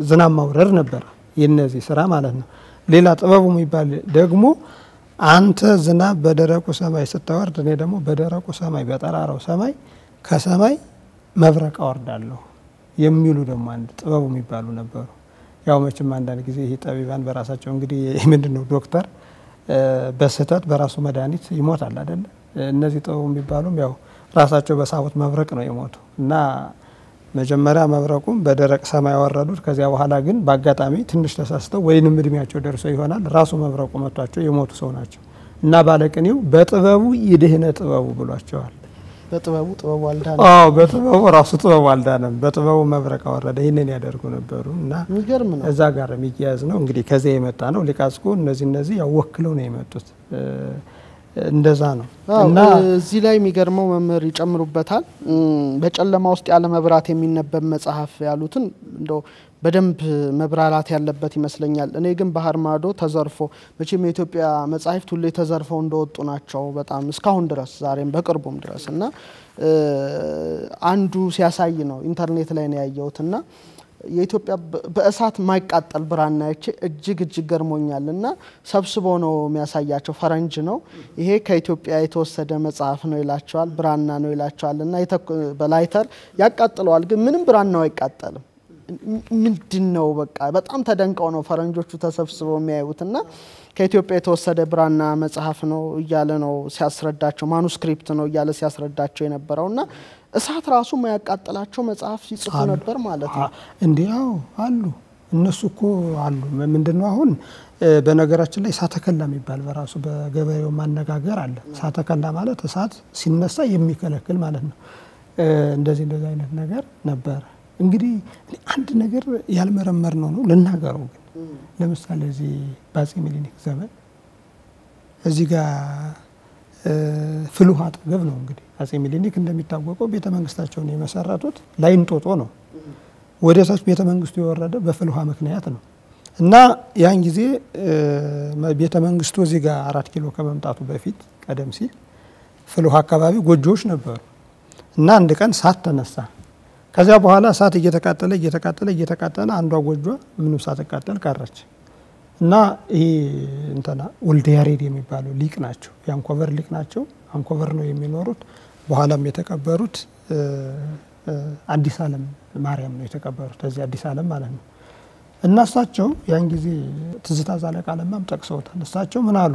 ዝናብ ማውረድ ነበር የነዚህ ስራ ማለት ነው። ሌላ ጥበቡ የሚባል ደግሞ አንተ ዝናብ በደረቁ ሰማይ ስታወርድ፣ እኔ ደግሞ በደረቁ ሰማይ በጠራራው ሰማይ ከሰማይ መብረቅ አወርዳለሁ የሚሉ ደግሞ አንድ ጥበቡ የሚባሉ ነበሩ። ያው መቼም አንዳንድ ጊዜ ይህ ጠቢባን በራሳቸው እንግዲህ ምንድን ነው ዶክተር በስህተት በራሱ መድኃኒት ይሞታል አይደለ? እነዚህ ጥበቡ የሚባሉም ያው ራሳቸው በሳቡት መብረቅ ነው የሞቱ እና መጀመሪያ መብረቁም በደረቅ ሰማይ ያወረዱት። ከዚያ በኋላ ግን በአጋጣሚ ትንሽ ተሳስተው ወይንም እድሜያቸው ደርሶ ይሆናል ራሱ መብረቁ መቷቸው የሞቱ ሰው ናቸው እና ባለቅኔው በጥበቡ የድህነ ጥበቡ ብሏቸዋል። በጥበቡ ጥበቡ አልዳነም። አዎ በጥበቡ ራሱ ጥበቡ አልዳነም። በጥበቡ መብረቅ አወረደ። ይህንን ያደርጉ ነበሩ እና የሚገርም ነው። እዛ ጋር የሚያያዝ ነው እንግዲህ ከዚያ የመጣ ነው። ሊቃጽቁ እነዚህ እነዚህ ያው ወክለው ነው የመጡት እንደዛ ነው እና እዚህ ላይ የሚገርመው መምህር ይጨምሩበታል። በጨለማ ውስጥ ያለ መብራት የሚነበብ መጽሐፍ ያሉትን እንደው በደንብ መብራራት ያለበት ይመስለኛል። እኔ ግን ባህር ማዶ ተዘርፎ መቼም የኢትዮጵያ መጻሕፍት ሁሌ ተዘርፈው እንደወጡ ናቸው በጣም እስካሁን ድረስ ዛሬም በቅርቡም ድረስ እና አንዱ ሲያሳይ ነው ኢንተርኔት ላይ ነው ያየሁት እና የኢትዮጵያ በእሳት የማይቃጠል ብራና አይቼ እጅግ እጅግ ገርሞኛል። እና ሰብስቦ ነው የሚያሳያቸው። ፈረንጅ ነው ይሄ ከኢትዮጵያ የተወሰደ መጽሐፍ ነው ይላቸዋል፣ ብራና ነው ይላቸዋል። እና በላይተር ያቃጥለዋል፣ ግን ምንም ብራናው አይቃጠልም። ምንድን ነው በቃ በጣም ተደንቀው ነው ፈረንጆቹ ተሰብስበው የሚያዩት እና ከኢትዮጵያ የተወሰደ ብራና መጽሐፍ ነው እያለ ነው ሲያስረዳቸው፣ manuscript ነው እያለ ሲያስረዳቸው የነበረው እና እሳት ራሱ የማያቃጥላቸው መጽሐፍ ሲጽፉ ነበር ማለት ነው። እንዲያው አሉ እነሱ እኮ አሉ። ምንድን ነው አሁን በነገራችን ላይ እሳተከላ የሚባል በራሱ በገበሬው ማነጋገር አለ። እሳተከላ ማለት እሳት ሲነሳ የሚከለክል ማለት ነው። እንደዚህ እንደዚህ አይነት ነገር ነበረ። እንግዲህ አንድ ነገር ያልመረመር ነው ነው ልናገረው ግን ለምሳሌ እዚህ በአፄ ሚኒሊክ ዘመን እዚህ ጋር ፍልውሃ አጠገብ ነው እንግዲህ አፄ ሚኒሊክ እንደሚታወቀው ቤተ መንግስታቸውን የመሰረቱት ላይ እንጦጦ ነው። ወደ ታች ቤተ መንግስቱ የወረደ በፍልውሃ ምክንያት ነው እና ያን ጊዜ ቤተ መንግስቱ እዚህ ጋር አራት ኪሎ ከመምጣቱ በፊት ቀደም ሲል ፍልውሃ አካባቢ ጎጆዎች ነበሩ እና አንድ ቀን ሳት ተነሳ። ከዚያ በኋላ እሳት እየተቃጠለ እየተቃጠለ እየተቃጠለ አንዷ ጎጇ ምንም ሳትቃጠል ቀረች እና ይሄ እንትና ወልደ ያሬድ የሚባለው ሊቅ ናቸው። የአንኮበር ሊቅ ናቸው። አንኮበር ነው የሚኖሩት። በኋላም የተቀበሩት አዲስ ዓለም ማርያም ነው የተቀበሩት፣ እዚህ አዲስ ዓለም ማለት ነው። እና እሳቸው ያን ጊዜ ትዝታ ዛለቃ ለማም ጠቅሰውታል። እሳቸው ምን አሉ?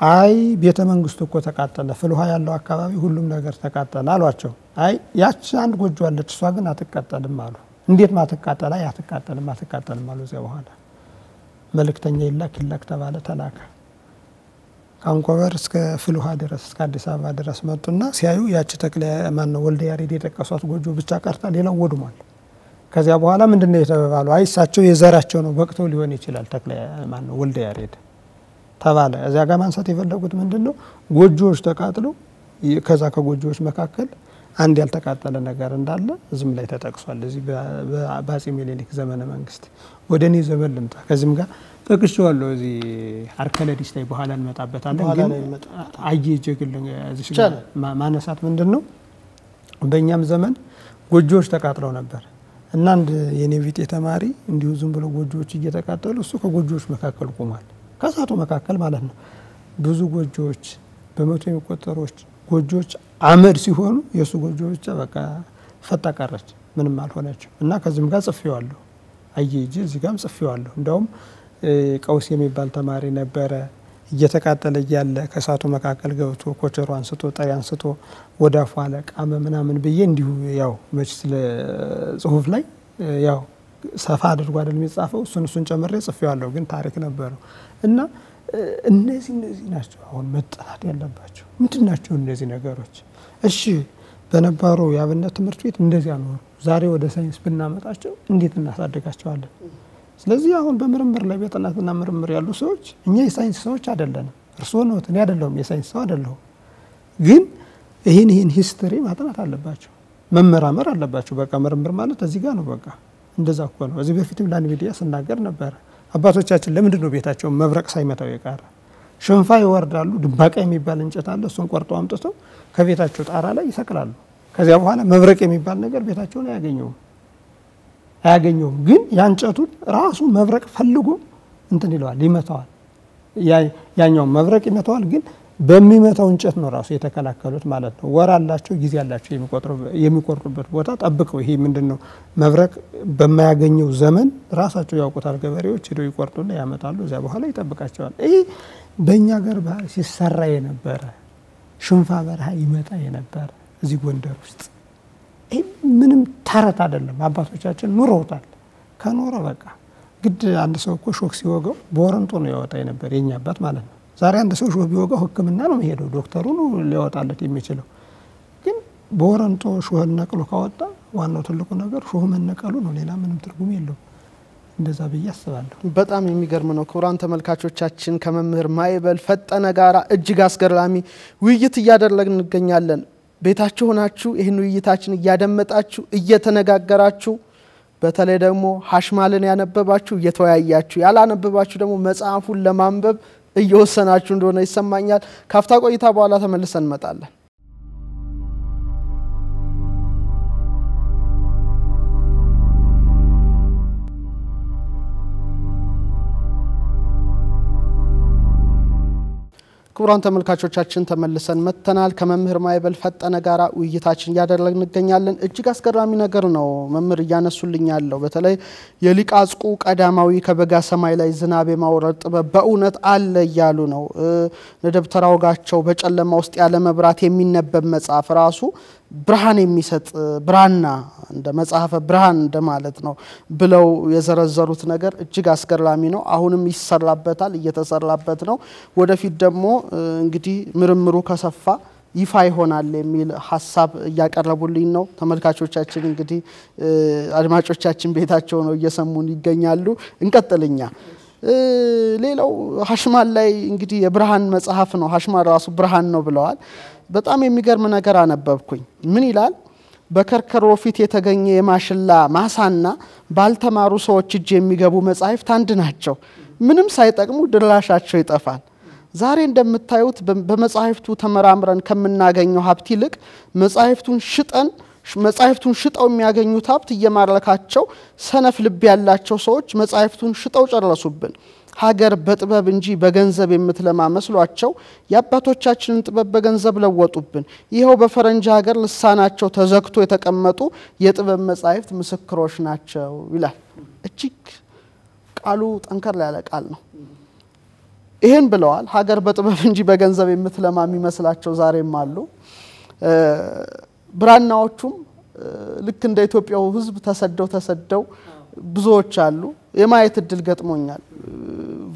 አይ ቤተ መንግስቱ እኮ ተቃጠለ፣ ፍልውሃ ያለው አካባቢ ሁሉም ነገር ተቃጠለ አሏቸው። አይ ያች አንድ ጎጆ አለች፣ እሷ ግን አትቃጠልም አሉ። እንዴት ማትቃጠል? አይ አትቃጠልም፣ አትቃጠልም አሉ። እዚያ በኋላ መልእክተኛ ይላክ ይላክ ተባለ፣ ተላከ። ከአንኮበር እስከ ፍልውሃ ድረስ እስከ አዲስ አበባ ድረስ መጡና ሲያዩ ያች ተክለ ማን ነው ወልደ ያሬድ የጠቀሷት ጎጆ ብቻ ቀርታ ሌላው ወድሟል። ከዚያ በኋላ ምንድን ነው የተባሉ? አይ እሳቸው የዘራቸው ነው በቅተው ሊሆን ይችላል ተክለ ማን ነው ወልደ ያሬድ ተባለ። እዚያ ጋር ማንሳት የፈለጉት ምንድን ነው ጎጆዎች ተቃጥለው ከዛ ከጎጆዎች መካከል አንድ ያልተቃጠለ ነገር እንዳለ ዝም ላይ ተጠቅሷል። እዚህ በአፄ ሚኒሊክ ዘመነ መንግስት ወደ እኔ ዘመን ልምጣ። ከዚህም ጋር ጠቅሼዋለሁ። እዚህ አርከለዲስ ላይ በኋላ እንመጣበታለን። ግን እዚህ ጋር ማነሳት ምንድን ነው በእኛም ዘመን ጎጆዎች ተቃጥለው ነበር እና አንድ የኔ ቢጤ ተማሪ እንዲሁ ዝም ብሎ ጎጆዎች እየተቃጠሉ እሱ ከጎጆዎች መካከል ቆሟል። ከእሳቱ መካከል ማለት ነው። ብዙ ጎጆዎች በመቶ የሚቆጠሮች ጎጆዎች አመድ ሲሆኑ የእሱ ጎጆዎች በቃ ፈጣ ቀረች፣ ምንም አልሆነችም። እና ከዚህም ጋር ጽፌዋለሁ፣ አየጄ እዚህ ጋርም ጽፌዋለሁ። እንዲያውም ቀውስ የሚባል ተማሪ ነበረ እየተቃጠለ እያለ ከእሳቱ መካከል ገብቶ ኮቸሮ አንስቶ ጠሪ አንስቶ ወደ አፉ አለቃመ ምናምን ብዬ እንዲሁ ያው መች ስለ ጽሁፍ ላይ ያው ሰፋ አድርጎ አይደል የሚጻፈው እሱን እሱን ጨምሬ ጽፌዋለሁ። ግን ታሪክ ነበረው እና እነዚህ እነዚህ ናቸው አሁን መጠናት ያለባቸው። ምንድን ናቸው እነዚህ ነገሮች? እሺ በነባሩ የአብነት ትምህርት ቤት እንደዚያ ኖሩ። ዛሬ ወደ ሳይንስ ብናመጣቸው እንዴት እናሳድጋቸዋለን? ስለዚህ አሁን በምርምር ላይ በጥናትና ምርምር ያሉ ሰዎች እኛ የሳይንስ ሰዎች አይደለንም። እርስዎ ነዎት፣ እኔ አይደለሁም፣ የሳይንስ ሰው አይደለሁም። ግን ይህን ይህን history ማጥናት አለባቸው፣ መመራመር አለባቸው። በቃ ምርምር ማለት እዚህ ጋር ነው። በቃ እንደዛ እኮ ነው። እዚህ በፊትም ለአንድ ሚዲያ ስናገር ነበረ። አባቶቻችን ለምንድን ነው ቤታቸውን መብረቅ ሳይመታው የቀረ? ሽንፋ ይወርዳሉ። ድባቃ የሚባል እንጨት አለ። እሱን ቆርጠው አምጥተው ከቤታቸው ጣራ ላይ ይሰቅላሉ። ከዚያ በኋላ መብረቅ የሚባል ነገር ቤታቸውን አያገኘውም አያገኘውም። ግን ያንጨቱን ራሱ መብረቅ ፈልጎ እንትን ይለዋል፣ ይመታዋል። ያኛው መብረቅ ይመታዋል፣ ግን በሚመታው እንጨት ነው ራሱ የተከላከሉት ማለት ነው። ወር አላቸው፣ ጊዜ አላቸው የሚቆርጡበት ቦታ ጠብቀው። ይሄ ምንድን ነው መብረቅ በማያገኘው ዘመን ራሳቸው ያውቁታል ገበሬዎች። ሄደው ይቆርጡና ያመጣሉ። እዚያ በኋላ ይጠብቃቸዋል። ይህ በእኛ ገር ባህል ሲሰራ የነበረ ሽንፋ በረሃ ይመጣ የነበረ እዚህ ጎንደር ውስጥ ይህ ምንም ተረት አይደለም። አባቶቻችን ኑረውታል። ከኖረ በቃ ግድ አንድ ሰው እኮ ሾክ ሲወጋው በወረንጦ ነው ያወጣ የነበር የኛ አባት ማለት ነው። ዛሬ አንድ ሰው ሾህ ቢወጋው ሕክምና ነው የሚሄደው ዶክተሩ ነው ሊያወጣለት የሚችለው። ግን በወረንጦ ሾህን ነቅሎ ካወጣ ዋናው ትልቁ ነገር ሾህ መነቀሉ ነው። ሌላ ምንም ትርጉም የለውም። እንደዛ ብዬ አስባለሁ። በጣም የሚገርም ነው። ክቡራን ተመልካቾቻችን ከመምህር ማይበል ፈጠነ ጋራ እጅግ አስገራሚ ውይይት እያደረግን እንገኛለን። ቤታችሁ ሆናችሁ ይህን ውይይታችን እያደመጣችሁ እየተነጋገራችሁ በተለይ ደግሞ ሀሽማልን ያነበባችሁ እየተወያያችሁ፣ ያላነበባችሁ ደግሞ መጽሐፉን ለማንበብ እየወሰናችሁ እንደሆነ ይሰማኛል። ካፍታ ቆይታ በኋላ ተመልሰን እንመጣለን። ክቡራን ተመልካቾቻችን ተመልሰን መጥተናል። ከመምህር ማይበል ፈጠነ ጋራ ውይይታችን እያደረግን እንገኛለን። እጅግ አስገራሚ ነገር ነው መምህር እያነሱልኝ ያለው በተለይ የሊቀ አጽቁ ቀዳማዊ ከበጋ ሰማይ ላይ ዝናብ የማውረድ ጥበብ በእውነት አለ እያሉ ነው። ነደብተራ ወጋቸው በጨለማ ውስጥ ያለ መብራት የሚነበብ መጽሐፍ ራሱ ብርሃን የሚሰጥ ብራና እንደ መጽሐፈ ብርሃን እንደማለት ነው ብለው የዘረዘሩት ነገር እጅግ አስገራሚ ነው። አሁንም ይሰራበታል፣ እየተሰራበት ነው። ወደፊት ደግሞ እንግዲህ ምርምሩ ከሰፋ ይፋ ይሆናል የሚል ሀሳብ እያቀረቡልኝ ነው። ተመልካቾቻችን እንግዲህ አድማጮቻችን ቤታቸው ነው እየሰሙን ይገኛሉ። እንቀጥልኛ ሌላው ሀሽማል ላይ እንግዲህ የብርሃን መጽሐፍ ነው። ሀሽማል ራሱ ብርሃን ነው ብለዋል። በጣም የሚገርም ነገር አነበብኩኝ። ምን ይላል? በከርከሮ ፊት የተገኘ የማሽላ ማሳና ባልተማሩ ሰዎች እጅ የሚገቡ መጻሕፍት አንድ ናቸው። ምንም ሳይጠቅሙ ድራሻቸው ይጠፋል። ዛሬ እንደምታዩት በመጻሕፍቱ ተመራምረን ከምናገኘው ሀብት ይልቅ መጻሕፍቱን ሽጠን መጻሕፍቱን ሽጠው የሚያገኙት ሀብት እየማረካቸው ሰነፍ ልብ ያላቸው ሰዎች መጻሕፍቱን ሽጠው ጨረሱብን። ሀገር በጥበብ እንጂ በገንዘብ የምትለማ መስሏቸው የአባቶቻችንን ጥበብ በገንዘብ ለወጡብን። ይኸው በፈረንጅ ሀገር ልሳናቸው ተዘግቶ የተቀመጡ የጥበብ መጻሕፍት ምስክሮች ናቸው ይላል። እጅግ ቃሉ ጠንከር ያለ ቃል ነው። ይህን ብለዋል። ሀገር በጥበብ እንጂ በገንዘብ የምትለማ የሚመስላቸው ዛሬም አሉ። ብራናዎቹም ልክ እንደ ኢትዮጵያው ሕዝብ ተሰደው ተሰደው ብዙዎች አሉ። የማየት እድል ገጥሞኛል።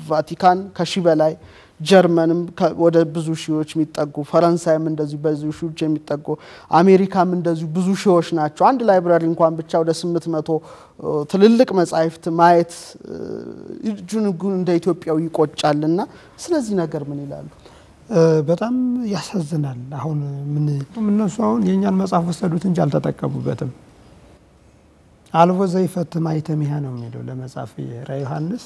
ቫቲካን ከሺህ በላይ ጀርመንም ወደ ብዙ ሺዎች የሚጠጉ ፈረንሳይም እንደዚሁ ብዙ ሺዎች የሚጠጉ አሜሪካም እንደዚሁ ብዙ ሺዎች ናቸው። አንድ library እንኳን ብቻ ወደ ስምንት መቶ ትልልቅ መጻሕፍት ማየት እጁን እንደ ኢትዮጵያው ይቆጫልና ስለዚህ ነገር ምን ይላሉ? በጣም ያሳዝናል። አሁን ምን እነሱ አሁን የእኛን መጽሐፍ ወሰዱት እንጂ አልተጠቀሙበትም። አልቦ ዘይፈት ማይተሚያ ነው የሚለው ለመጽሐፍ ራዕየ ዮሐንስ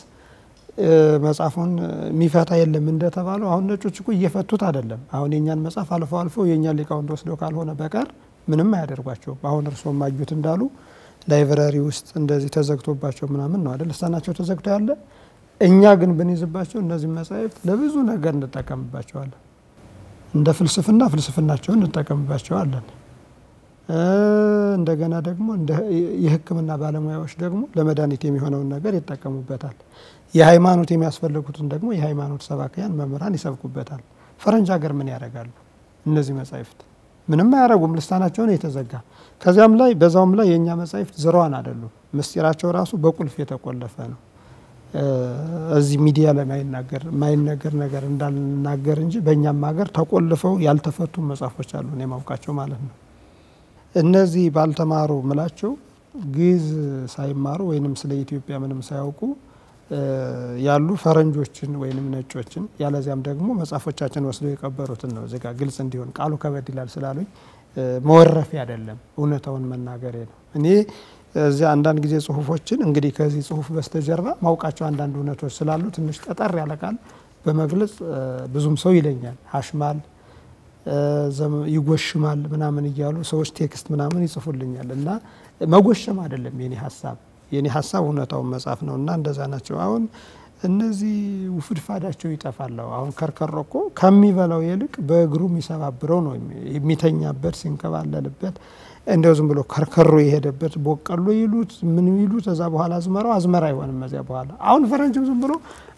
መጽሐፉን የሚፈታ የለም እንደተባለው አሁን ነጮች እኮ እየፈቱት አይደለም። አሁን የእኛን መጽሐፍ አልፎ አልፎ የእኛን ሊቃውንት ወስደው ካልሆነ በቀር ምንም አያደርጓቸውም። አሁን እርስዎም ማዩት እንዳሉ ላይብረሪ ውስጥ እንደዚህ ተዘግቶባቸው ምናምን ነው አይደል? ልሳናቸው ተዘግቶ ያለ እኛ ግን ብንይዝባቸው እነዚህ መጻሕፍት ለብዙ ነገር እንጠቀምባቸዋለን። እንደ ፍልስፍና ፍልስፍናቸውን እንጠቀምባቸዋለን። እንደገና ደግሞ የሕክምና ባለሙያዎች ደግሞ ለመድኃኒት የሚሆነውን ነገር ይጠቀሙበታል። የሃይማኖት የሚያስፈልጉትን ደግሞ የሃይማኖት ሰባክያን መምህራን ይሰብኩበታል። ፈረንጅ ሀገር ምን ያደርጋሉ? እነዚህ መጻሕፍት ምንም አያደርጉም። ልሳናቸውን የተዘጋ ከዚያም ላይ በዛውም ላይ የእኛ መጻሕፍት ዝረዋን አይደሉም። ምስጢራቸው ራሱ በቁልፍ የተቆለፈ ነው። እዚህ ሚዲያ ላይ ማይነገር ነገር እንዳልናገር እንጂ በእኛም ሀገር ተቆልፈው ያልተፈቱ መጽሐፎች አሉ እኔ የማውቃቸው ማለት ነው። እነዚህ ባልተማሩ ምላቸው ግዕዝ ሳይማሩ ወይንም ስለ ኢትዮጵያ ምንም ሳያውቁ ያሉ ፈረንጆችን ወይንም ነጮችን ያለዚያም ደግሞ መጽሐፎቻችን ወስደው የቀበሩትን ነው። እዚጋ ግልጽ እንዲሆን ቃሉ ከበድ ይላል ስላሉኝ መወረፌ አይደለም፣ እውነታውን መናገሬ ነው። እኔ እዚያ አንዳንድ ጊዜ ጽሁፎችን እንግዲህ ከዚህ ጽሁፍ በስተጀርባ ማውቃቸው አንዳንድ እውነቶች ስላሉ ትንሽ ጠጠር ያለ ቃል በመግለጽ ብዙም ሰው ይለኛል። ሀሽማል ይጎሽማል ምናምን እያሉ ሰዎች text ምናምን ይጽፉልኛል። እና መጎሸም አይደለም የኔ ሀሳብ የኔ ሀሳብ እውነታውን መጻፍ ነው። እና እንደዛ ናቸው። አሁን እነዚህ ውፍድፋዳቸው ይጠፋለሁ። አሁን ከርከሮ እኮ ከሚበላው ይልቅ በእግሩ የሚሰባብረው ነው የሚተኛበት ሲንከባለልበት እንደው ዝም ብሎ ከርከሮ የሄደበት ቦቀሎ ይሉት ምን ይሉት እዛ በኋላ አዝመራው አዝመራ አይሆንም። እዚያ በኋላ አሁን ፈረንጅም ዝም ብሎ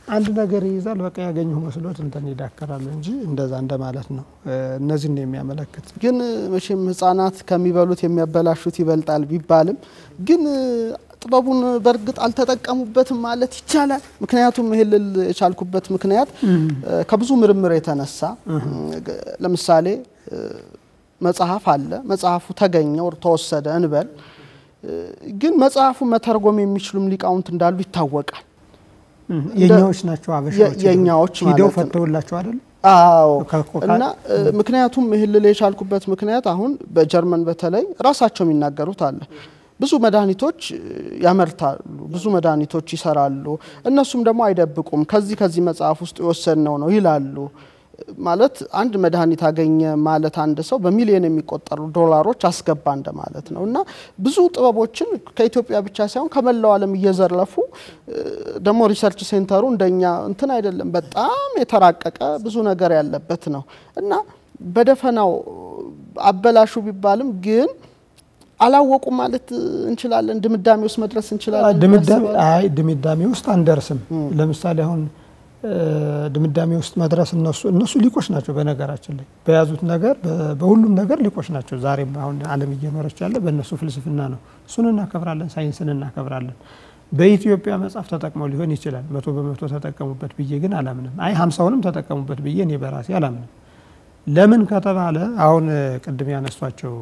አንድ ነገር ይይዛል፣ በቃ ያገኘሁ መስሎት እንትን ይዳከራል እንጂ እንደዛ እንደማለት ነው። እነዚህ ነው የሚያመለክት። ግን መቼም ሕጻናት ከሚበሉት የሚያበላሹት ይበልጣል ቢባልም ግን ጥበቡን በእርግጥ አልተጠቀሙበትም ማለት ይቻላል። ምክንያቱም ልል የቻልኩበት ምክንያት ከብዙ ምርምር የተነሳ ለምሳሌ መጽሐፍ አለ። መጽሐፉ ተገኘ ወር ተወሰደ እንበል፣ ግን መጽሐፉ መተርጎም የሚችሉም ሊቃውንት እንዳሉ ይታወቃል። የኛዎች ናቸው አበሻዎች የኛዎች ሂደው ፈተውላቸው አይደል? አዎ እና ምክንያቱም ይህን ልል የቻልኩበት ምክንያት አሁን በጀርመን በተለይ ራሳቸው የሚናገሩት አለ ብዙ መድኃኒቶች ያመርታሉ፣ ብዙ መድኃኒቶች ይሰራሉ። እነሱም ደግሞ አይደብቁም። ከዚህ ከዚህ መጽሐፍ ውስጥ የወሰድነው ነው ይላሉ። ማለት አንድ መድኃኒት አገኘ ማለት አንድ ሰው በሚሊዮን የሚቆጠሩ ዶላሮች አስገባ እንደማለት ነው እና ብዙ ጥበቦችን ከኢትዮጵያ ብቻ ሳይሆን ከመላው ዓለም እየዘረፉ ደግሞ research center ኡ እንደኛ እንትን አይደለም፣ በጣም የተራቀቀ ብዙ ነገር ያለበት ነው እና በደፈናው አበላሹ ቢባልም ግን አላወቁ ማለት እንችላለን። ድምዳሜ ውስጥ መድረስ እንችላለን። ድምዳሜ ውስጥ አንደርስም። ለምሳሌ አሁን ድምዳሜ ውስጥ መድረስ እነሱ እነሱ ሊቆች ናቸው። በነገራችን ላይ በያዙት ነገር በሁሉም ነገር ሊቆች ናቸው። ዛሬም አሁን ዓለም እየኖረች ያለ በእነሱ ፍልስፍና ነው። እሱን እናከብራለን፣ ሳይንስን እናከብራለን። በኢትዮጵያ መጽሐፍ ተጠቅመው ሊሆን ይችላል። መቶ በመቶ ተጠቀሙበት ብዬ ግን አላምንም። አይ ሀምሳውንም ተጠቀሙበት ብዬ እኔ በራሴ አላምንም። ለምን ከተባለ አሁን ቅድም ያነሷቸው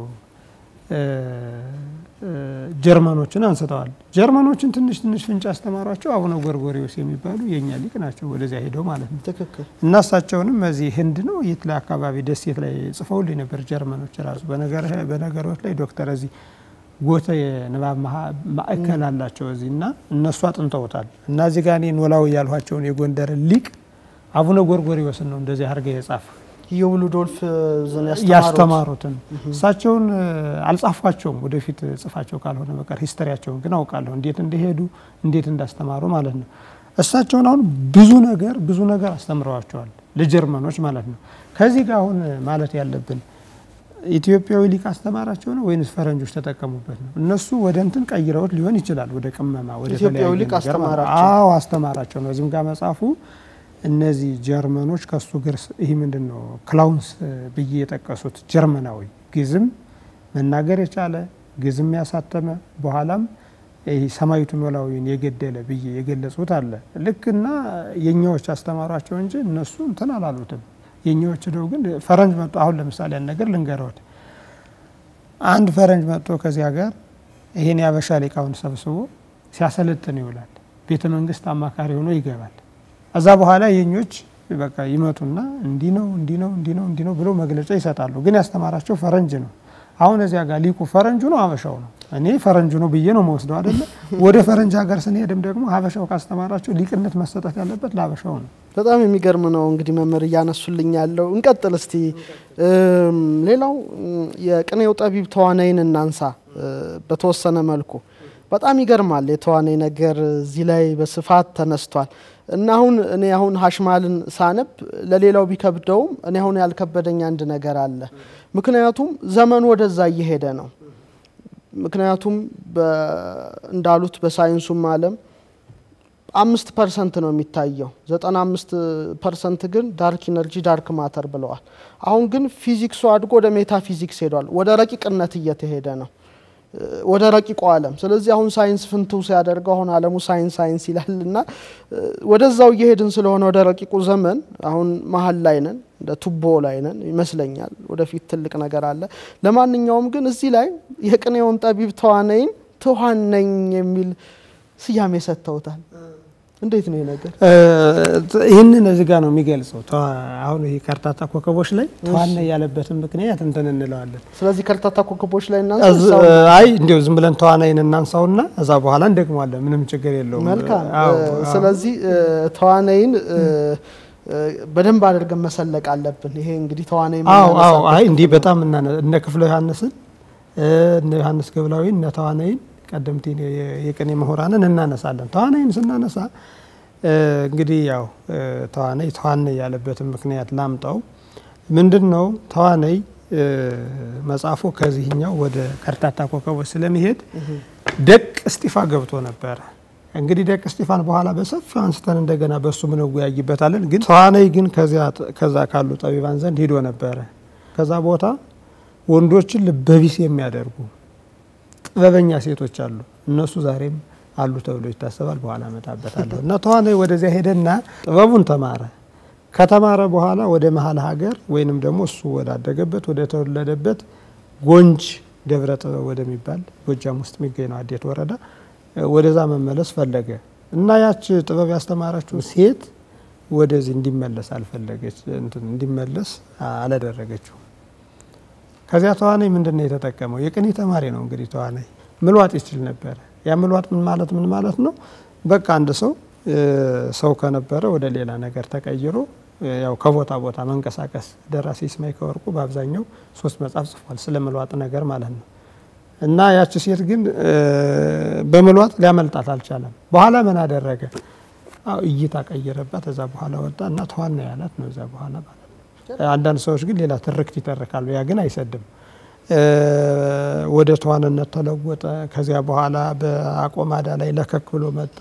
ጀርመኖችን አንስተዋል። ጀርመኖችን ትንሽ ትንሽ ፍንጭ ያስተማሯቸው አቡነ ጎርጎሪዎስ የሚባሉ የእኛ ሊቅ ናቸው። ወደዚያ ሄደው ማለት ነው። ትክክል እና እሳቸውንም እዚህ ህንድ ነው የት ላይ አካባቢ ደሴት ላይ ጽፈውልኝ ነበር ጀርመኖች ራሱ በነገሮች ላይ ዶክተር እዚህ ጎተ የንባብ ማዕከል አላቸው እዚህ እና እነሱ አጥንተውታል። እና እዚህ ጋር እኔ ኖላዊ ያልኋቸውን የጎንደርን ሊቅ አቡነ ጎርጎሪዎስን ነው እንደዚህ አድርገ የጻፈ የውሉ ዶልፍ ያስተማሩትን እሳቸውን አልጻፏቸውም። ወደፊት ጽፋቸው ካልሆነ በቀር ሂስተሪያቸውን ግን አውቃለሁ፣ እንዴት እንደሄዱ እንዴት እንዳስተማሩ ማለት ነው። እሳቸውን አሁን ብዙ ነገር ብዙ ነገር አስተምረዋቸዋል ለጀርመኖች ማለት ነው። ከዚህ ጋር አሁን ማለት ያለብን ኢትዮጵያዊ ሊቅ አስተማራቸው ነው ወይንስ ፈረንጆች ተጠቀሙበት ነው? እነሱ ወደ እንትን ቀይረውት ሊሆን ይችላል፣ ወደ ቅመማ ወደ ኢትዮጵያዊ ሊቅ አስተማራቸው። አዎ አስተማራቸው ነው። እዚህም ጋር መጽሐፉ እነዚህ ጀርመኖች ከሱ ግር ይህ ምንድን ነው ክላውንስ ብዬ የጠቀሱት ጀርመናዊ ግዝም መናገር የቻለ ግዝም ያሳተመ በኋላም ይህ ሰማይቱ ኖላዊን የገደለ ብዬ የገለጹት አለ። ልክና የኛዎች አስተማሯቸው እንጂ እነሱ እንትን አላሉትም። የኛዎች ደው ግን ፈረንጅ መጥቶ አሁን ለምሳሌ ያን ነገር ልንገረዎት። አንድ ፈረንጅ መጥቶ ከዚያ ጋር ይሄን ያበሻ ሊቃውን ሰብስቦ ሲያሰለጥን ይውላል። ቤተ መንግስት አማካሪ ሆኖ ይገባል። ከዛ በኋላ የኞች በቃ ይመጡና እንዲህ ነው እንዲህ ነው እንዲህ ነው እንዲህ ነው ብለው መግለጫ ይሰጣሉ። ግን ያስተማራቸው ፈረንጅ ነው። አሁን እዚያ ጋር ሊቁ ፈረንጁ ነው ሀበሻው ነው? እኔ ፈረንጁ ነው ብዬ ነው መወስደው አይደለ? ወደ ፈረንጅ ሀገር ስንሄድም ደግሞ ሀበሻው ካስተማራቸው ሊቅነት መሰጠት ያለበት ለሀበሻው ነው። በጣም የሚገርም ነው። እንግዲህ መምህር እያነሱልኝ ያለው እንቀጥል እስቲ። ሌላው የቅኔው ጠቢብ ተዋናይን እናንሳ በተወሰነ መልኩ በጣም ይገርማል። የተዋነይ ነገር እዚህ ላይ በስፋት ተነስቷል እና አሁን እኔ አሁን ሀሽማልን ሳነብ ለሌላው ቢከብደውም እኔ አሁን ያልከበደኝ አንድ ነገር አለ። ምክንያቱም ዘመኑ ወደዛ እየሄደ ነው። ምክንያቱም እንዳሉት በሳይንሱም ዓለም አምስት percent ነው የሚታየው፣ ዘጠና አምስት percent ግን dark energy dark matter ብለዋል። አሁን ግን ፊዚክሱ አድጎ ወደ ሜታፊዚክስ ሄዷል። ወደ ረቂቅነት እየተሄደ ነው ወደ ረቂቁ ዓለም። ስለዚህ አሁን ሳይንስ ፍንቱ ሲያደርገው አሁን ዓለሙ ሳይንስ ሳይንስ ይላል እና ወደዛው እየሄድን ስለሆነ ወደ ረቂቁ ዘመን አሁን መሀል ላይ ነን፣ እንደ ቱቦ ላይ ነን ይመስለኛል። ወደፊት ትልቅ ነገር አለ። ለማንኛውም ግን እዚህ ላይ የቅኔውን ጠቢብ ተዋነይን ትኋን ነኝ የሚል ስያሜ ሰጥተውታል። እንዴት ነው ይህ ነገር? ይህንን እዚህ ጋር ነው የሚገልጸው። አሁን ይህ ከርታታ ኮከቦች ላይ ተዋነይ ያለበትን ምክንያት እንትን እንለዋለን። ስለዚህ ከርታታ ኮከቦች ላይ እና አይ እንዲሁ ዝም ብለን ተዋናይን እናንሳውና እዛ በኋላ እንደግሟለን። ምንም ችግር የለውም። መልካም። ስለዚህ ተዋናይን በደንብ አድርገን መሰለቅ አለብን። ይሄ እንግዲህ ተዋናይ አይ እንዲህ በጣም እነ ክፍለ ዮሐንስን እነ ዮሐንስ ገብላዊን እነ ተዋናይን ቀደምት የቅኔ ምሁራንን እናነሳለን። ተዋናይን ስናነሳ እንግዲህ ያው ተዋናይ ተዋናይ ያለበትን ምክንያት ላምጣው። ምንድን ነው ተዋናይ መጽሐፉ ከዚህኛው ወደ ከርታታ ኮከቦች ስለሚሄድ ደቅ እስጢፋ ገብቶ ነበረ። እንግዲህ ደቅ እስጢፋን በኋላ በሰፊው አንስተን እንደገና በእሱ ምንወያይበታለን። ግን ተዋናይ ግን ከዛ ካሉ ጠቢባን ዘንድ ሂዶ ነበረ። ከዛ ቦታ ወንዶችን ልበቢስ የሚያደርጉ ጥበበኛ ሴቶች አሉ። እነሱ ዛሬም አሉ ተብሎ ይታሰባል። በኋላ እመጣበታለሁ። እና ተዋናይ ወደዚያ ሄደና ጥበቡን ተማረ። ከተማረ በኋላ ወደ መሀል ሀገር ወይንም ደግሞ እሱ ወዳደገበት ወደ ተወለደበት ጎንጅ ደብረ ጥበብ ወደሚባል ጎጃም ውስጥ የሚገኝ ነው አዴት ወረዳ፣ ወደዛ መመለስ ፈለገ እና ያች ጥበብ ያስተማረችው ሴት ወደዚህ እንዲመለስ አልፈለገች፣ እንዲመለስ አላደረገችው። ከዚያ ተዋናይ ምንድን ነው የተጠቀመው? የቅኔ ተማሪ ነው እንግዲህ ተዋናይ ምልዋጥ ይችል ነበረ። ያ ምልዋጥ ምን ማለት ምን ማለት ነው? በቃ አንድ ሰው ሰው ከነበረ ወደ ሌላ ነገር ተቀይሮ ያው ከቦታ ቦታ መንቀሳቀስ። ደራሲ ይስማይ ከወርቁ በአብዛኛው ሶስት መጽሐፍ ጽፏል ስለ ምልዋጥ ነገር ማለት ነው። እና ያቺ ሴት ግን በምልዋጥ ሊያመልጣት አልቻለም። በኋላ ምን አደረገ? እይታ ቀየረባት። እዛ በኋላ ወጣ እና ተዋና ያላት ነው። እዛ በኋላ ማለት አንዳንድ ሰዎች ግን ሌላ ትርክት ይተርካሉ። ያ ግን አይሰድም። ወደ ተዋንነት ተለወጠ። ከዚያ በኋላ በአቆማዳ ላይ ለከክ ብሎ መጣ።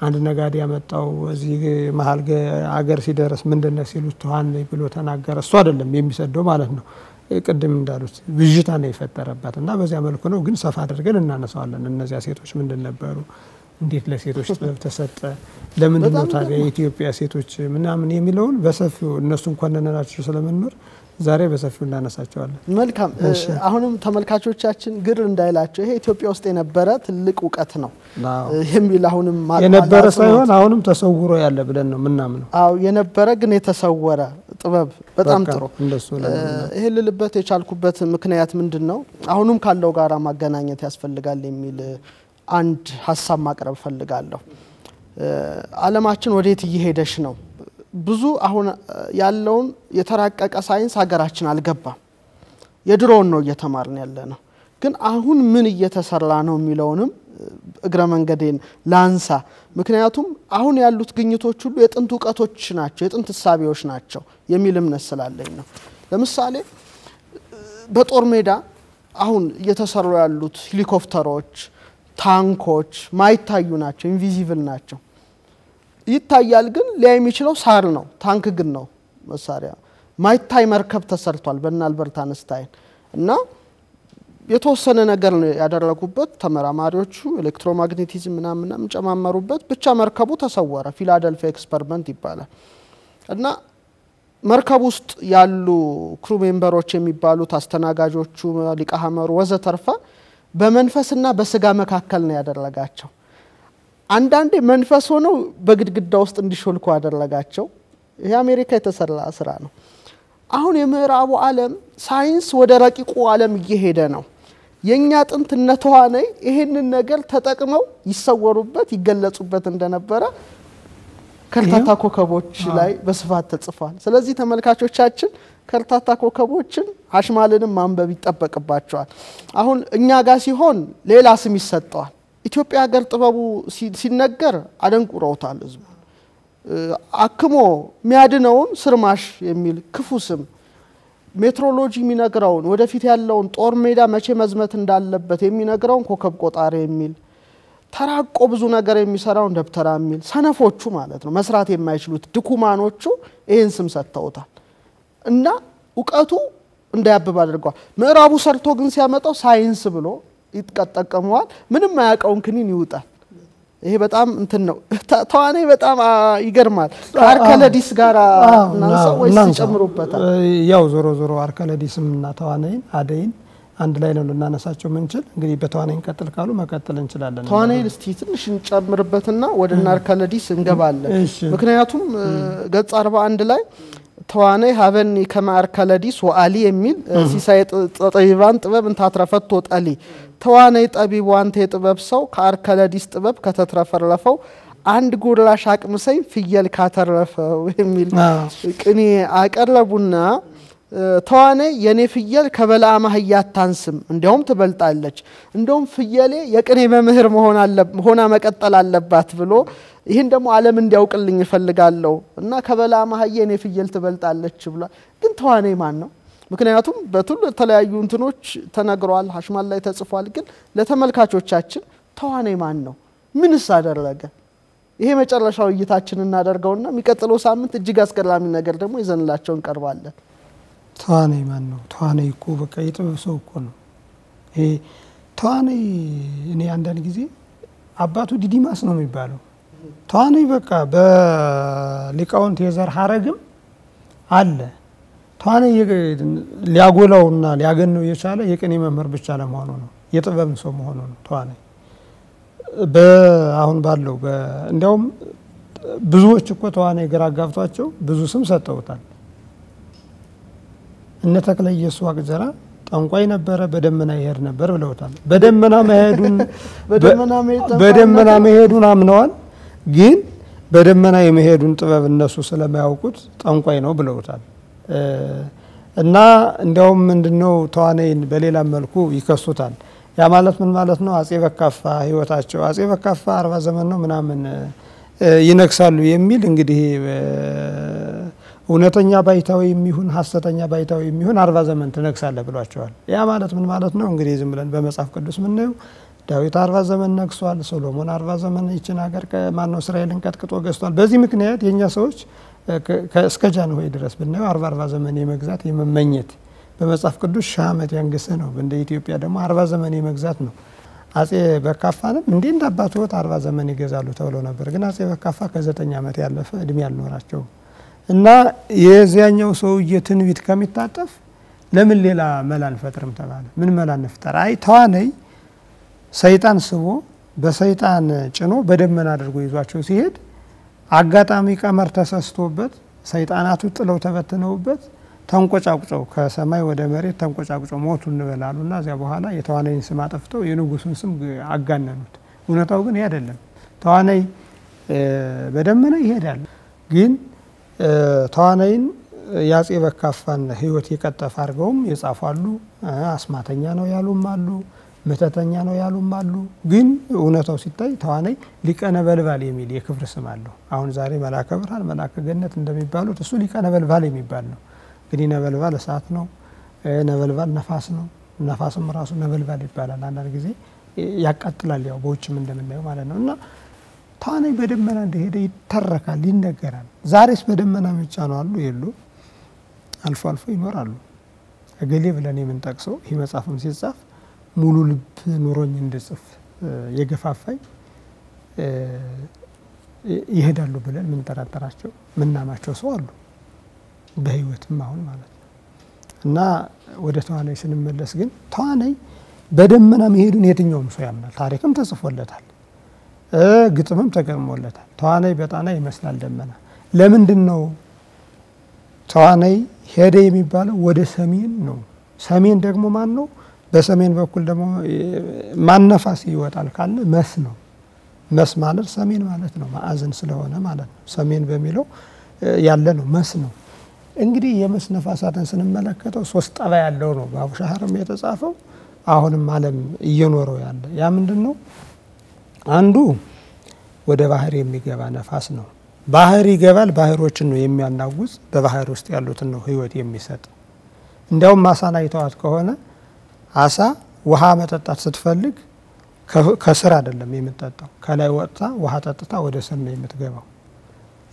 አንድ ነጋዴ ያመጣው እዚህ መሀል አገር ሲደርስ ምንድነው ሲሉት ተዋን ብሎ ተናገረ። እሱ አይደለም የሚሰደው ማለት ነው። ቅድም እንዳሉት ብዥታ ነው የፈጠረባት እና በዚያ መልኩ ነው። ግን ሰፋ አድርገን እናነሳዋለን። እነዚያ ሴቶች ምንድን ነበሩ? እንዴት ለሴቶች ጥበብ ተሰጠ? ለምንድን ነው ታዲያ የኢትዮጵያ ሴቶች ምናምን የሚለውን በሰፊው እነሱን ኮነነናቸው ስለምንኖር ዛሬ በሰፊው እናነሳቸዋለን። መልካም። አሁንም ተመልካቾቻችን ግር እንዳይላቸው ይሄ ኢትዮጵያ ውስጥ የነበረ ትልቅ እውቀት ነው የሚል አሁንም የነበረ ሳይሆን አሁንም ተሰውሮ ያለ ብለን ነው ምናምነው። አዎ የነበረ ግን የተሰወረ ጥበብ። በጣም ጥሩ። ይሄ ልልበት የቻልኩበት ምክንያት ምንድን ነው? አሁንም ካለው ጋራ ማገናኘት ያስፈልጋል የሚል አንድ ሀሳብ ማቅረብ ፈልጋለሁ። ዓለማችን ወዴት እየሄደች ነው? ብዙ አሁን ያለውን የተራቀቀ ሳይንስ ሀገራችን አልገባም። የድሮውን ነው እየተማርን ያለ ነው። ግን አሁን ምን እየተሰራ ነው የሚለውንም እግረ መንገዴን ላንሳ። ምክንያቱም አሁን ያሉት ግኝቶች ሁሉ የጥንት እውቀቶች ናቸው፣ የጥንት እሳቤዎች ናቸው የሚል እምነት ስላለኝ ነው። ለምሳሌ በጦር ሜዳ አሁን እየተሰሩ ያሉት ሄሊኮፕተሮች፣ ታንኮች ማይታዩ ናቸው፣ invisible ናቸው። ይታያል ግን ሊታይ የሚችለው ሳር ነው። ታንክ ግን ነው መሳሪያ። ማይታይ መርከብ ተሰርቷል በእነ አልበርት አንስታይን እና የተወሰነ ነገር ነው ያደረጉበት ተመራማሪዎቹ electromagnetism ምናምን ጨማመሩበት። ብቻ መርከቡ ተሰወረ። ፊላደልፊያ experiment ይባላል እና መርከብ ውስጥ ያሉ crew member ኦች የሚባሉት አስተናጋጆቹ፣ ሊቀ ሐመሩ ወዘተርፈ በመንፈስና በስጋ መካከል ነው ያደረጋቸው። አንዳንዴ መንፈስ ሆነው በግድግዳ ውስጥ እንዲሾልኩ ያደረጋቸው። ይህ አሜሪካ የተሰራ ስራ ነው። አሁን የምዕራቡ ዓለም ሳይንስ ወደ ረቂቁ ዓለም እየሄደ ነው። የእኛ ጥንት እነ ተዋነይ ይሄንን ነገር ተጠቅመው ይሰወሩበት ይገለጹበት እንደነበረ ከርታታ ኮከቦች ላይ በስፋት ተጽፏል። ስለዚህ ተመልካቾቻችን ከርታታ ኮከቦችን አሽማልንም ማንበብ ይጠበቅባቸዋል። አሁን እኛ ጋር ሲሆን ሌላ ስም ይሰጠዋል። ኢትዮጵያ ሀገር ጥበቡ ሲነገር አደንቁረውታል ህዝቡ። አክሞ የሚያድነውን ስርማሽ የሚል ክፉ ስም፣ ሜትሮሎጂ የሚነግረውን ወደፊት ያለውን ጦር ሜዳ መቼ መዝመት እንዳለበት የሚነግረውን ኮከብ ቆጣሪ የሚል ተራቆ ብዙ ነገር የሚሰራውን ደብተራ የሚል ሰነፎቹ ማለት ነው መስራት የማይችሉት ድኩማኖቹ ይህን ስም ሰጥተውታል። እና እውቀቱ እንዳያብብ አድርገዋል። ምዕራቡ ሰርቶ ግን ሲያመጣው ሳይንስ ብሎ ይጠቀመዋል። ምንም አያውቀውን ክኒን ይውጣል። ይሄ በጣም እንትን ነው። ተዋነይ በጣም ይገርማል። ከአርከለዲስ ጋር እናንሳው ወይስ ይጨምሩበታል? ያው ዞሮ ዞሮ አርከለዲስም እና ተዋነይን አደይን አንድ ላይ ነው ልናነሳቸው ምንችል። እንግዲህ በተዋነይ እንቀጥል ካሉ መቀጠል እንችላለን። ተዋናይ እስቲ ትንሽ እንጨምርበትና ወደ አርከለዲስ እንገባለን። ምክንያቱም ገጽ 41 ላይ ተዋናይ ሀበኒ ከመ አርከለዲስ ወአሊ የሚል ሲሳይ ጠቢባን ጥበብ እንታትረፈቶ ጠሊ ተዋናይ ጠቢቡ አንተ የጥበብ ሰው ከአርከለዲስ ጥበብ ከተትረፈረፈው አንድ ጉራሽ አቅምሰኝ ፍየል ካተረፈው የሚል ቅኔ አቀረቡና ተዋናይ የኔ ፍየል ከበለዓም አህያ አታንስም፣ እንዲያውም ትበልጣለች፣ እንደውም ፍየሌ የቅኔ መምህር ሆና መቀጠል አለባት ብሎ ይህን ደግሞ ዓለም እንዲያውቅልኝ እፈልጋለሁ እና ከበለዓም አህያ የኔ ፍየል ትበልጣለች ብሏል። ግን ተዋናይ ማን ነው? ምክንያቱም በቱል የተለያዩ እንትኖች ተነግረዋል፣ ሀሽማል ላይ ተጽፏል። ግን ለተመልካቾቻችን ተዋናይ ማን ነው? ምንስ አደረገ? ይሄ መጨረሻው እይታችን እናደርገውና የሚቀጥለው ሳምንት እጅግ አስገራሚ ነገር ደግሞ ይዘንላቸው እንቀርባለን። ተዋናይ ማን ነው? ተዋናይ እኮ በቃ የጥበብ ሰው እኮ ነው። ይሄ ተዋነይ እኔ አንዳንድ ጊዜ አባቱ ዲዲማስ ነው የሚባለው ተዋነይ በቃ በሊቃውንት የዘር ሀረግም አለ። ተዋነይ ሊያጎላውና ሊያገነው የቻለ የቅኔ መምህር ብቻ ለመሆኑ ነው፣ የጥበብ ሰው መሆኑ ነው። ተዋነይ አሁን ባለው እንዲያውም ብዙዎች እኮ ተዋነይ ግራ አጋብቷቸው ብዙ ስም ሰጠውታል። እነ ተክለ ኢየሱስ ዋቅጅራ ጠንቋይ ነበረ፣ በደመና ይሄድ ነበር ብለውታል። በደመና መሄዱን በደመና መሄዱን አምነዋል። ግን በደመና የመሄዱን ጥበብ እነሱ ስለማያውቁት ጠንቋይ ነው ብለውታል። እና እንዲያውም ምንድነው ተዋናይን በሌላ መልኩ ይከሱታል። ያ ማለት ምን ማለት ነው? አጼ በካፋ ህይወታቸው አጼ በካፋ አርባ ዘመን ነው ምናምን ይነግሳሉ የሚል እንግዲህ እውነተኛ ባይታዊ የሚሆን ሀሰተኛ ባይታዊ የሚሆን አርባ ዘመን ትነግሳለህ ብሏቸዋል። ያ ማለት ምን ማለት ነው? እንግዲህ ዝም ብለን በመጽሐፍ ቅዱስ ምናየው ዳዊት አርባ ዘመን ነግሷል። ሶሎሞን አርባ ዘመን ይችን ሀገር ማነው እስራኤልን ቀጥቅጦ ገዝቷል። በዚህ ምክንያት የእኛ ሰዎች እስከ ጃንሆይ ድረስ ብናየው አርባ አርባ ዘመን የመግዛት የመመኘት በመጽሐፍ ቅዱስ ሺህ ዓመት ያንግስህ ነው። እንደ ኢትዮጵያ ደግሞ አርባ ዘመን የመግዛት ነው። አጼ በካፋንም እንዲህ እንደ አባት ወት አርባ ዘመን ይገዛሉ ተብለው ነበር። ግን አጼ በካፋ ከዘጠኝ ዓመት ያለፈ እድሜ አልኖራቸውም እና የዚያኛው ሰውዬ ትንቢት ከሚታጠፍ ለምን ሌላ መላ አንፈጥርም ተባለ። ምን መላ እንፍጠር? አይ ተዋነይ ሰይጣን ስቦ በሰይጣን ጭኖ በደመና አድርጎ ይዟቸው ሲሄድ አጋጣሚ ቀመር ተሰስቶበት ሰይጣናቱ ጥለው ተበትነውበት ተንቆጫቁጨው ከሰማይ ወደ መሬት ተንቆጫቁጨው ሞቱ እንበላሉ እና እዚያ በኋላ የተዋናይን ስም አጠፍተው የንጉሱን ስም አጋነኑት። እውነታው ግን ይህ አይደለም። ተዋናይ በደመና ይሄዳል። ግን ተዋናይን የአጼ በካፋን ሕይወት የቀጠፈ አድርገውም የጻፏሉ። አስማተኛ ነው ያሉም አሉ። መተተኛ ነው ያሉም አሉ። ግን እውነታው ሲታይ ተዋናይ ሊቀ ነበልባል የሚል የክብር ስም አለው። አሁን ዛሬ መላከ ብርሃን መላከ ገነት እንደሚባሉት እሱ ሊቀ ነበልባል የሚባል ነው። እንግዲህ ነበልባል እሳት ነው፣ ነበልባል ነፋስ ነው። ነፋስም ራሱ ነበልባል ይባላል። አንዳንድ ጊዜ ያቃጥላል፣ ያው በውጭም እንደምናየው ማለት ነው። እና ተዋናይ በደመና እንደሄደ ይተረካል፣ ይነገራል። ዛሬስ በደመና የሚጫኑ አሉ የሉ? አልፎ አልፎ ይኖራሉ። እገሌ ብለን የምንጠቅሰው ይህ መጽሐፍም ሲጻፍ ሙሉ ልብ ኑሮኝ እንድጽፍ የገፋፋኝ ይሄዳሉ ብለን የምንጠራጠራቸው ምናማቸው ሰው አሉ በህይወትም አሁን ማለት ነው። እና ወደ ተዋናይ ስንመለስ ግን ተዋናይ በደመና መሄዱን የትኛውም ሰው ያምናል። ታሪክም ተጽፎለታል፣ ግጥምም ተገጥሞለታል። ተዋናይ በጣና ይመስላል ደመና። ለምንድን ነው ተዋናይ ሄደ የሚባለው? ወደ ሰሜን ነው። ሰሜን ደግሞ ማን ነው? በሰሜን በኩል ደግሞ ማነፋስ ይወጣል ካለ መስ ነው። መስ ማለት ሰሜን ማለት ነው። ማዕዘን ስለሆነ ማለት ነው። ሰሜን በሚለው ያለ ነው። መስ ነው። እንግዲህ የመስ ነፋሳትን ስንመለከተው ሶስት ጠባይ ያለው ነው። በአቡሻህርም የተጻፈው አሁንም ዓለም እየኖረው ያለ ያ ምንድን ነው? አንዱ ወደ ባህር የሚገባ ነፋስ ነው። ባህር ይገባል። ባህሮችን ነው የሚያናውዝ። በባህር ውስጥ ያሉትን ነው ህይወት የሚሰጥ። እንዲያውም አሳን አይተዋት ከሆነ አሳ ውሃ መጠጣት ስትፈልግ ከስር አይደለም የምትጠጣው፣ ከላይ ወጥታ ውሃ ጠጥታ ወደ ስር ነው የምትገባው።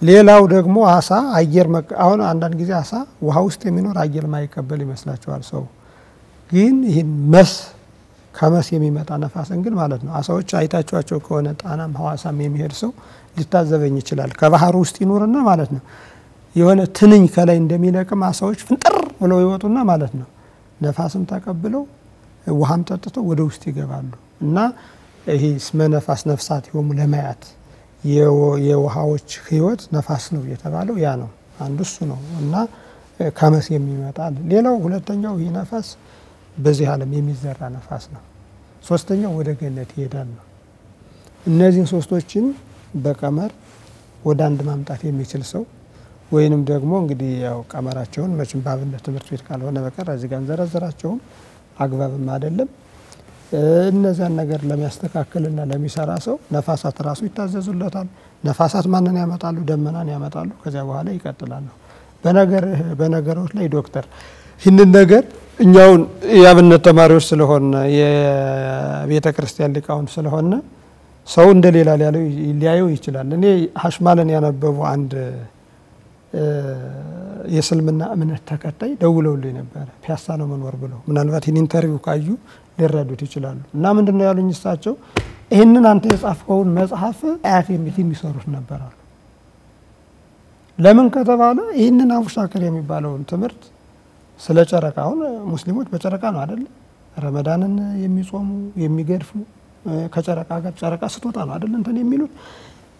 ሌላው ደግሞ አሳ አየር አሁን አንዳንድ ጊዜ አሳ ውሃ ውስጥ የሚኖር አየር ማይቀበል ይመስላችኋል ሰው ግን ይህን መስ ከመስ የሚመጣ ነፋስን ግን ማለት ነው አሳዎች አይታችኋቸው ከሆነ ጣናም ሐዋሳም የሚሄድ ሰው ሊታዘበኝ ይችላል። ከባህሩ ውስጥ ይኖርና ማለት ነው የሆነ ትንኝ ከላይ እንደሚለቅም አሳዎች ፍንጥር ብለው ይወጡና ማለት ነው ነፋስም ተቀብለው ውሃም ጠጥተው ወደ ውስጥ ይገባሉ። እና ይሄ ስመ ነፋስ ነፍሳት የሆኑ ለማያት የውሃዎች ህይወት ነፋስ ነው የተባለው ያ ነው። አንዱ እሱ ነው እና ከመስ የሚመጣል። ሌላው ሁለተኛው ይህ ነፋስ በዚህ ዓለም የሚዘራ ነፋስ ነው። ሶስተኛው ወደ ገነት ይሄዳል ነው። እነዚህን ሶስቶችን በቀመር ወደ አንድ ማምጣት የሚችል ሰው ወይንም ደግሞ እንግዲህ ያው ቀመራቸውን መቼም በአብነት ትምህርት ቤት ካልሆነ በቀር እዚህ ጋር እንዘረዝራቸውም አግባብም አይደለም። እነዚያን ነገር ለሚያስተካክልና ለሚሰራ ሰው ነፋሳት ራሱ ይታዘዙለታል። ነፋሳት ማንን ያመጣሉ? ደመናን ያመጣሉ። ከዚያ በኋላ ይቀጥላሉ። በነገሮች ላይ ዶክተር ይህንን ነገር እኛውን የአብነት ተማሪዎች ስለሆነ የቤተ ክርስቲያን ሊቃውንት ስለሆነ ሰው እንደ ሌላ ሊያየው ይችላል። እኔ ሀሽማልን ያነበቡ አንድ የእስልምና እምነት ተከታይ ደውለውልኝ ነበረ። ፒያሳ ነው መኖር ብለው ምናልባት ይህን interview ካዩ ሊረዱት ይችላሉ። እና ምንድን ነው ያሉኝ እሳቸው ይህንን አንተ የጻፍከውን መጽሐፍ አያት የሚት የሚሰሩት ነበራሉ። ለምን ከተባለ ይህንን አቡሻክር የሚባለውን ትምህርት ስለ ጨረቃ አሁን ሙስሊሞች በጨረቃ ነው አይደለ ረመዳንን የሚጾሙ የሚገድፉ ከጨረቃ ጋር ጨረቃ ስትወጣ ነው አይደለ እንትን የሚሉት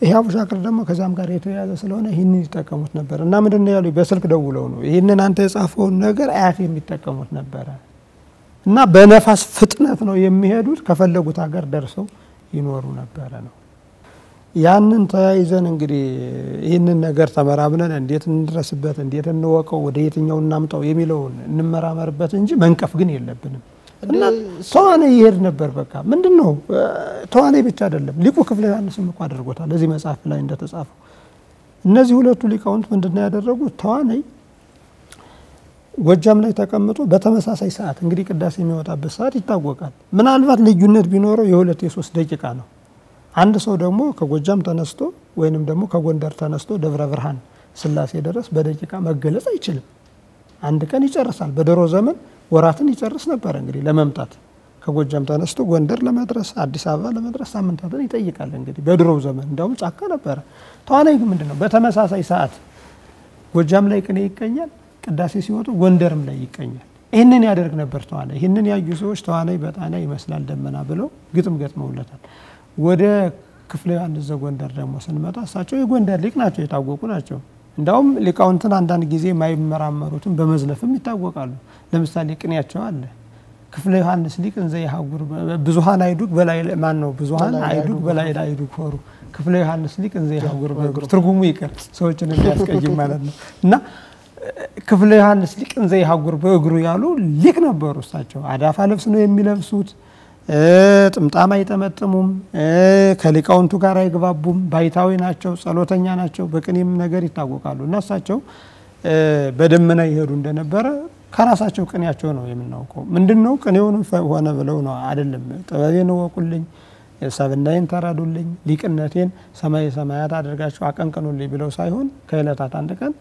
ይሄ አቡሻክር ደግሞ ከዚያም ጋር የተያያዘ ስለሆነ ይህንን ይጠቀሙት ነበር። እና ምንድን ያሉ በስልክ ደውለው ነው ይህንን አንተ የጻፈውን ነገር አያት የሚጠቀሙት ነበረ እና በነፋስ ፍጥነት ነው የሚሄዱት። ከፈለጉት ሀገር ደርሰው ይኖሩ ነበረ ነው። ያንን ተያይዘን እንግዲህ ይህንን ነገር ተመራምነን እንዴት እንድረስበት፣ እንዴት እንወቀው፣ ወደ የትኛው እናምጣው የሚለውን እንመራመርበት እንጂ መንቀፍ ግን የለብንም። እና ተዋናይ ይሄድ ነበር። በቃ ምንድን ነው ተዋናይ ብቻ አይደለም፣ ሊቁ ክፍለ ዮሐንስም እኮ አድርጎታል። እዚህ መጽሐፍ ላይ እንደተጻፈው እነዚህ ሁለቱ ሊቃውንት ምንድን ነው ያደረጉት? ተዋናይ ጎጃም ላይ ተቀምጦ በተመሳሳይ ሰዓት እንግዲህ ቅዳሴ የሚወጣበት ሰዓት ይታወቃል። ምናልባት ልዩነት ቢኖረው የሁለት የሶስት ደቂቃ ነው። አንድ ሰው ደግሞ ከጎጃም ተነስቶ ወይንም ደግሞ ከጎንደር ተነስቶ ደብረ ብርሃን ስላሴ ድረስ በደቂቃ መገለጽ አይችልም። አንድ ቀን ይጨርሳል። በድሮ ዘመን ወራትን ይጨርስ ነበር። እንግዲህ ለመምጣት ከጎጃም ተነስቶ ጎንደር ለመድረስ አዲስ አበባ ለመድረስ ሳምንታትን ይጠይቃል። እንግዲህ በድሮው ዘመን እንዲያውም ጫካ ነበረ። ተዋናይ ግን ምንድን ነው በተመሳሳይ ሰዓት ጎጃም ላይ ቅኔ ይቀኛል፣ ቅዳሴ ሲወጡ ጎንደርም ላይ ይቀኛል። ይህንን ያደርግ ነበር ተዋናይ። ይህንን ያዩ ሰዎች ተዋናይ በጣና ይመስላል ደመና ብለው ግጥም ገጥመውለታል። ወደ ክፍለ ዮሐንስ ዘጎንደር ደግሞ ስንመጣ እሳቸው የጎንደር ሊቅ ናቸው፣ የታወቁ ናቸው። እንዳውም ሊቃውንትን አንዳንድ ጊዜ የማይመራመሩትን በመዝለፍም ይታወቃሉ። ለምሳሌ ቅኔያቸው አለ ክፍለ ዮሐንስ ሊቅ እንዘ ይሃጉር ብዙሃን አይዱግ በላይ ማን ነው? ብዙሃን አይዱግ በላይ አይዱግ ሆሩ ክፍለ ዮሐንስ ሊቅ እንዘ ይሃጉር በእግሩ ትርጉሙ ይቅር ሰዎችን የሚያስቀይም ማለት ነው። እና ክፍለ ዮሐንስ ሊቅ እንዘ ይሃጉር በእግሩ ያሉ ሊቅ ነበሩ። እሳቸው አዳፋ ልብስ ነው የሚለብሱት ጥምጣም አይጠመጥሙም። ከሊቃውንቱ ጋር አይግባቡም። ባይታዊ ናቸው፣ ጸሎተኛ ናቸው። በቅኔም ነገር ይታወቃሉ። እና እሳቸው በደመና ይሄዱ እንደነበረ ከራሳቸው ቅኔያቸው ነው የምናውቀው። ምንድን ነው ቅኔውንም ሆነ ብለው ነው አይደለም። ጥበቤን እወቁልኝ፣ ሰብናዬን ተረዱልኝ፣ ሊቅነቴን ሰማይ ሰማያት አድርጋቸው አቀንቅኑልኝ ብለው ሳይሆን ከዕለታት አንድ ቀን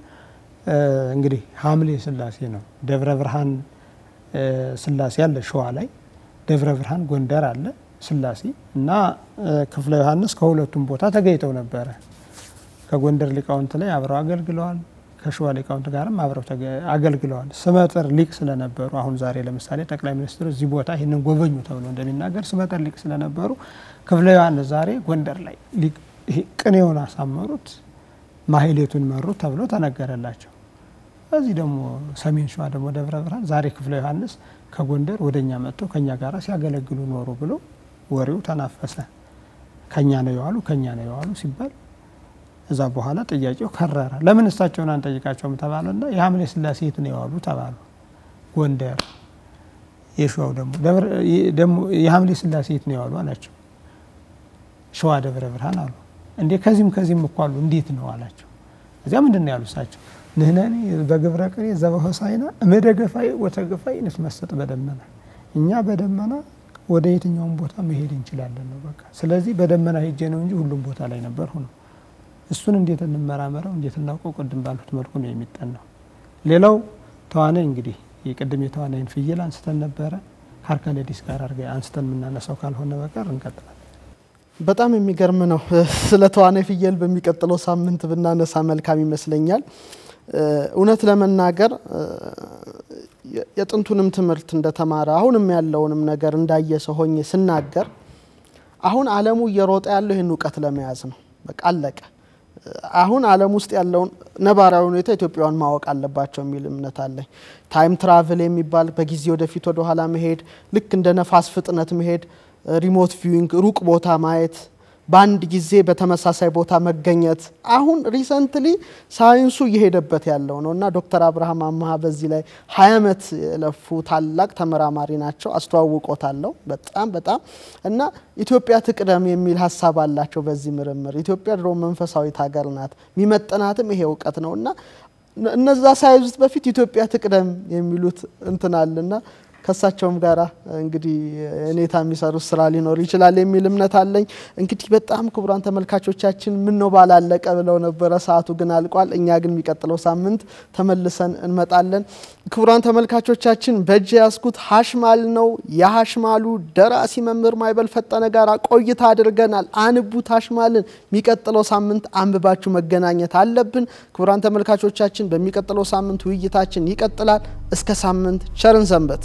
እንግዲህ ሐምሌ ስላሴ ነው ደብረ ብርሃን ስላሴ አለ ሸዋ ላይ ደብረ ብርሃን ጎንደር አለ ስላሴ እና ክፍለ ዮሐንስ ከሁለቱም ቦታ ተገኝተው ነበረ። ከጎንደር ሊቃውንት ላይ አብረው አገልግለዋል። ከሸዋ ሊቃውንት ጋርም አብረው አገልግለዋል። ስመጥር ሊቅ ስለነበሩ አሁን ዛሬ ለምሳሌ ጠቅላይ ሚኒስትሩ እዚህ ቦታ ይህንን ጎበኙ ተብሎ እንደሚናገር ስመጥር ሊቅ ስለነበሩ ክፍለ ዮሐንስ ዛሬ ጎንደር ላይ ቅኔውን አሳመሩት፣ ማህሌቱን መሩት ተብሎ ተነገረላቸው። እዚህ ደግሞ ሰሜን ሸዋ ደግሞ ደብረ ብርሃን ዛሬ ክፍለ ዮሐንስ ከጎንደር ወደ እኛ መጥተው ከእኛ ጋር ሲያገለግሉ ኖሩ ብሎ ወሬው ተናፈሰ። ከኛ ነው የዋሉ ከኛ ነው የዋሉ ሲባል እዛ በኋላ ጥያቄው ከረረ። ለምን እሳቸውን አንጠይቃቸውም ተባለና የሐምሌ ስላሴ የት ነው የዋሉ ተባሉ። ጎንደር። የሸዋው ደግሞ የሐምሌ ስላሴ የት ነው የዋሉ አላቸው። ሸዋ ደብረ ብርሃን አሉ። እንዴ ከዚህም ከዚህም እኮ አሉ እንዴት ነው አላቸው። እዚያ ምንድን ነው ያሉ እሳቸው ንህነኒ በግብረ ቅኔ ዘበሆሳይና እምደገፋይ ወተገፋይ ንትመሰጥ በደመና እኛ በደመና ወደ የትኛውም ቦታ መሄድ እንችላለን ነው በቃ። ስለዚህ በደመና ሄጄ ነው እንጂ ሁሉም ቦታ ላይ ነበር ሆኖ እሱን እንዴት እንመራመረው እንዴት እናውቀው? ቅድም ባልኩት መልኩ ነው የሚጠናው። ሌላው ተዋናይ እንግዲህ የቅድም የተዋናይን ፍየል አንስተን ነበረ ከአርካሌዲስ ጋር አድርገ አንስተን የምናነሳው ካልሆነ በቀር እንቀጥላለን። በጣም የሚገርም ነው። ስለ ተዋነይ ፍየል በሚቀጥለው ሳምንት ብናነሳ መልካም ይመስለኛል። እውነት ለመናገር የጥንቱንም ትምህርት እንደተማረ አሁንም ያለውንም ነገር እንዳየ ሰው ሆኜ ስናገር አሁን ዓለሙ እየሮጠ ያለው ይህን እውቀት ለመያዝ ነው። በቃ አለቀ። አሁን ዓለም ውስጥ ያለውን ነባራዊ ሁኔታ ኢትዮጵያውያን ማወቅ አለባቸው የሚል እምነት አለኝ። time travel የሚባል በጊዜ ወደፊት ወደኋላ መሄድ፣ ልክ እንደ ነፋስ ፍጥነት መሄድ፣ remote viewing ሩቅ ቦታ ማየት በአንድ ጊዜ በተመሳሳይ ቦታ መገኘት አሁን recently ሳይንሱ እየሄደበት ያለው ነው እና ዶክተር አብርሃም አመሀ በዚህ ላይ ሀያ ዓመት የለፉ ታላቅ ተመራማሪ ናቸው። አስተዋውቆታለሁ በጣም በጣም እና ኢትዮጵያ ትቅደም የሚል ሀሳብ አላቸው በዚህ ምርምር። ኢትዮጵያ ድሮ መንፈሳዊት ሀገር ናት፣ የሚመጥናትም ይሄ እውቀት ነው እና እነዛ ሳይዙት በፊት ኢትዮጵያ ትቅደም የሚሉት እንትን አለና ከእሳቸውም ጋራ እንግዲህ እኔታ የሚሰሩት ስራ ሊኖር ይችላል የሚል እምነት አለኝ። እንግዲህ በጣም ክቡራን ተመልካቾቻችን ምን ነው ባላለቀ ብለው ነበረ፣ ሰዓቱ ግን አልቋል። እኛ ግን የሚቀጥለው ሳምንት ተመልሰን እንመጣለን። ክቡራን ተመልካቾቻችን በእጅ ያስኩት ሀሽማል ነው። የሀሽማሉ ደራሲ መምህር ማይበል ፈጠነ ጋር ቆይታ አድርገናል። አንቡት ሀሽማልን። የሚቀጥለው ሳምንት አንብባችሁ መገናኘት አለብን። ክቡራን ተመልካቾቻችን በሚቀጥለው ሳምንት ውይይታችን ይቀጥላል። እስከ ሳምንት ቸርን ሰንበት